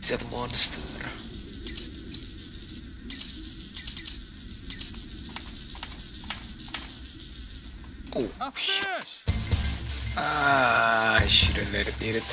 That monster? Oh, fish! ah, I should have let it it.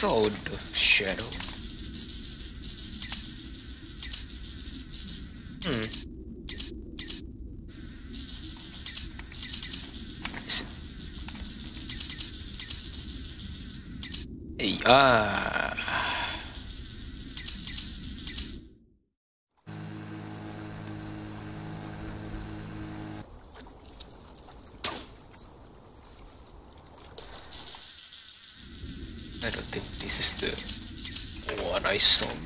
The shadow. The one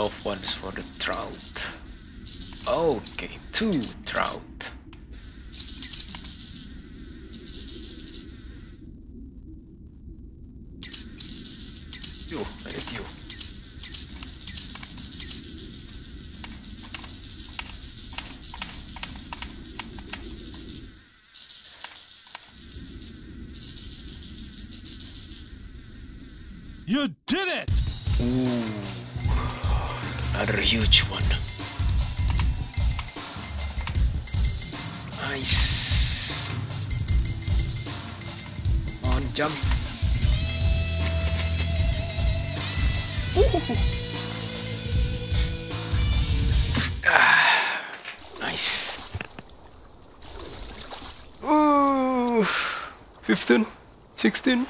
The love one for the trout. Okay, two trout. You, I get you. You did it! Another huge one. Nice. On jump. Ah, nice. Ooh, 15, 16.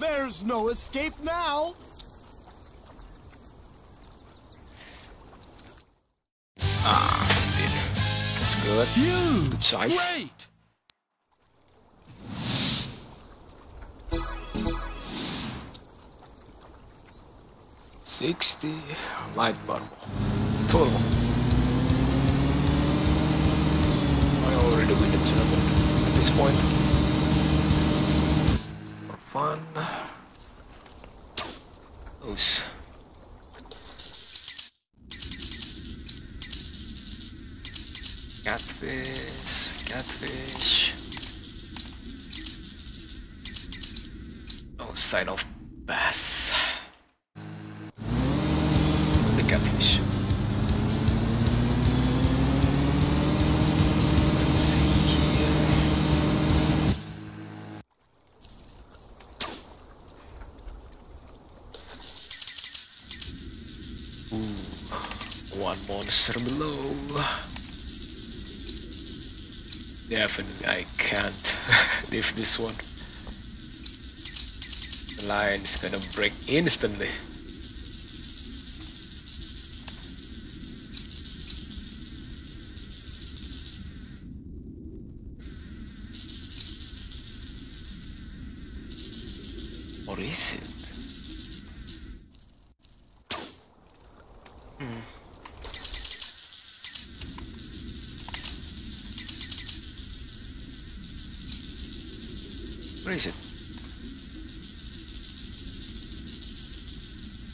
There's no escape now. Good. Huge! Good size. Great! Sixty light bulb total. I already win the tournament at this point. Definitely, I can't leave this one. The line is gonna break instantly. Or is it? Hmm. Where is it?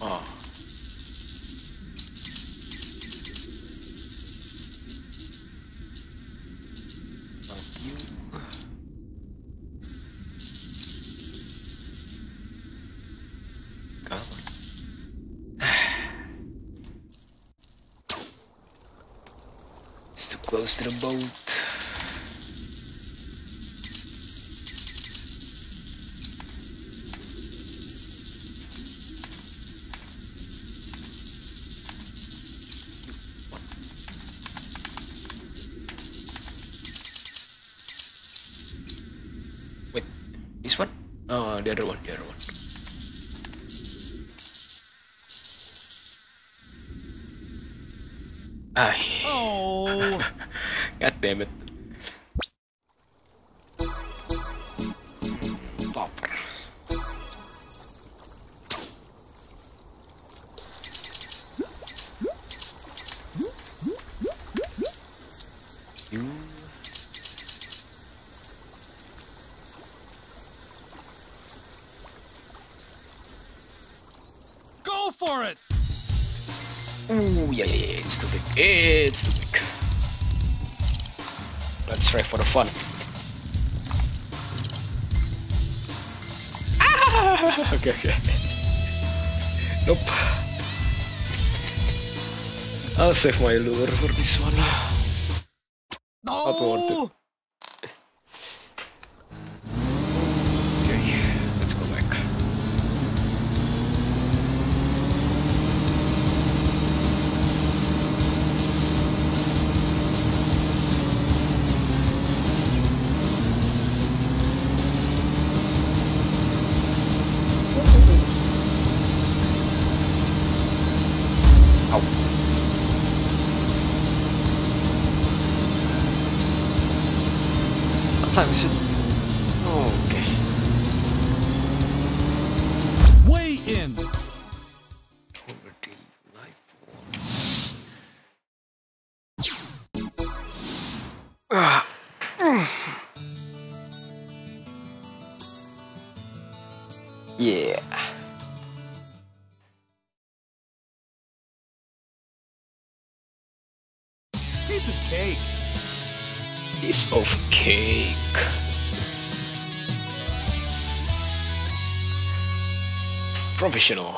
Oh. Not you. Come on. It's too close to the boat. Wait, this one? Oh, the other one, the other one. Ay. Oh. God damn it. Popper. You. Go for it! Ooh, yeah, yeah, yeah, it's too big. It's too big. Let's try for the fun. Ah! Okay, okay. Nope. I'll save my lure for this one. No. Professional.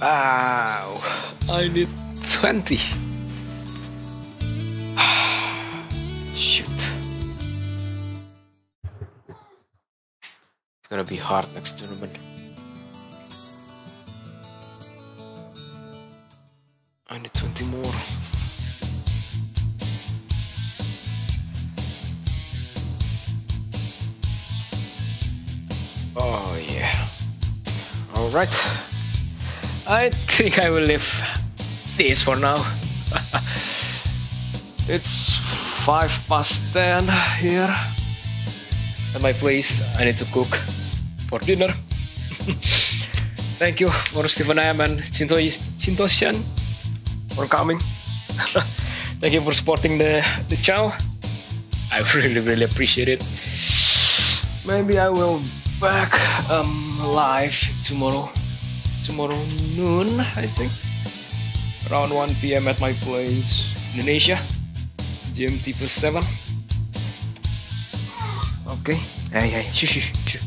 Wow, I need 20. Shoot. It's gonna be hard next tournament. Alright. I think I will leave this for now. it's 5 past 10 here at my place. I need to cook for dinner. Thank you for Stephen Am and Chinto Chinto-shan for coming. Thank you for supporting the, the channel. I really really appreciate it. Maybe I will back um live tomorrow. Tomorrow noon, I think. Around 1 p.m. at my place, Indonesia. GMT plus 7. Okay. Hey, hey, shh, shh, shh.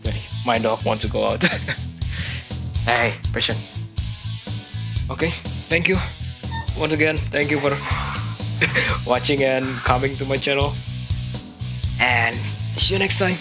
Okay, my dog want to go out. hey, patient. Okay, thank you. Once again, thank you for watching and coming to my channel. And see you next time.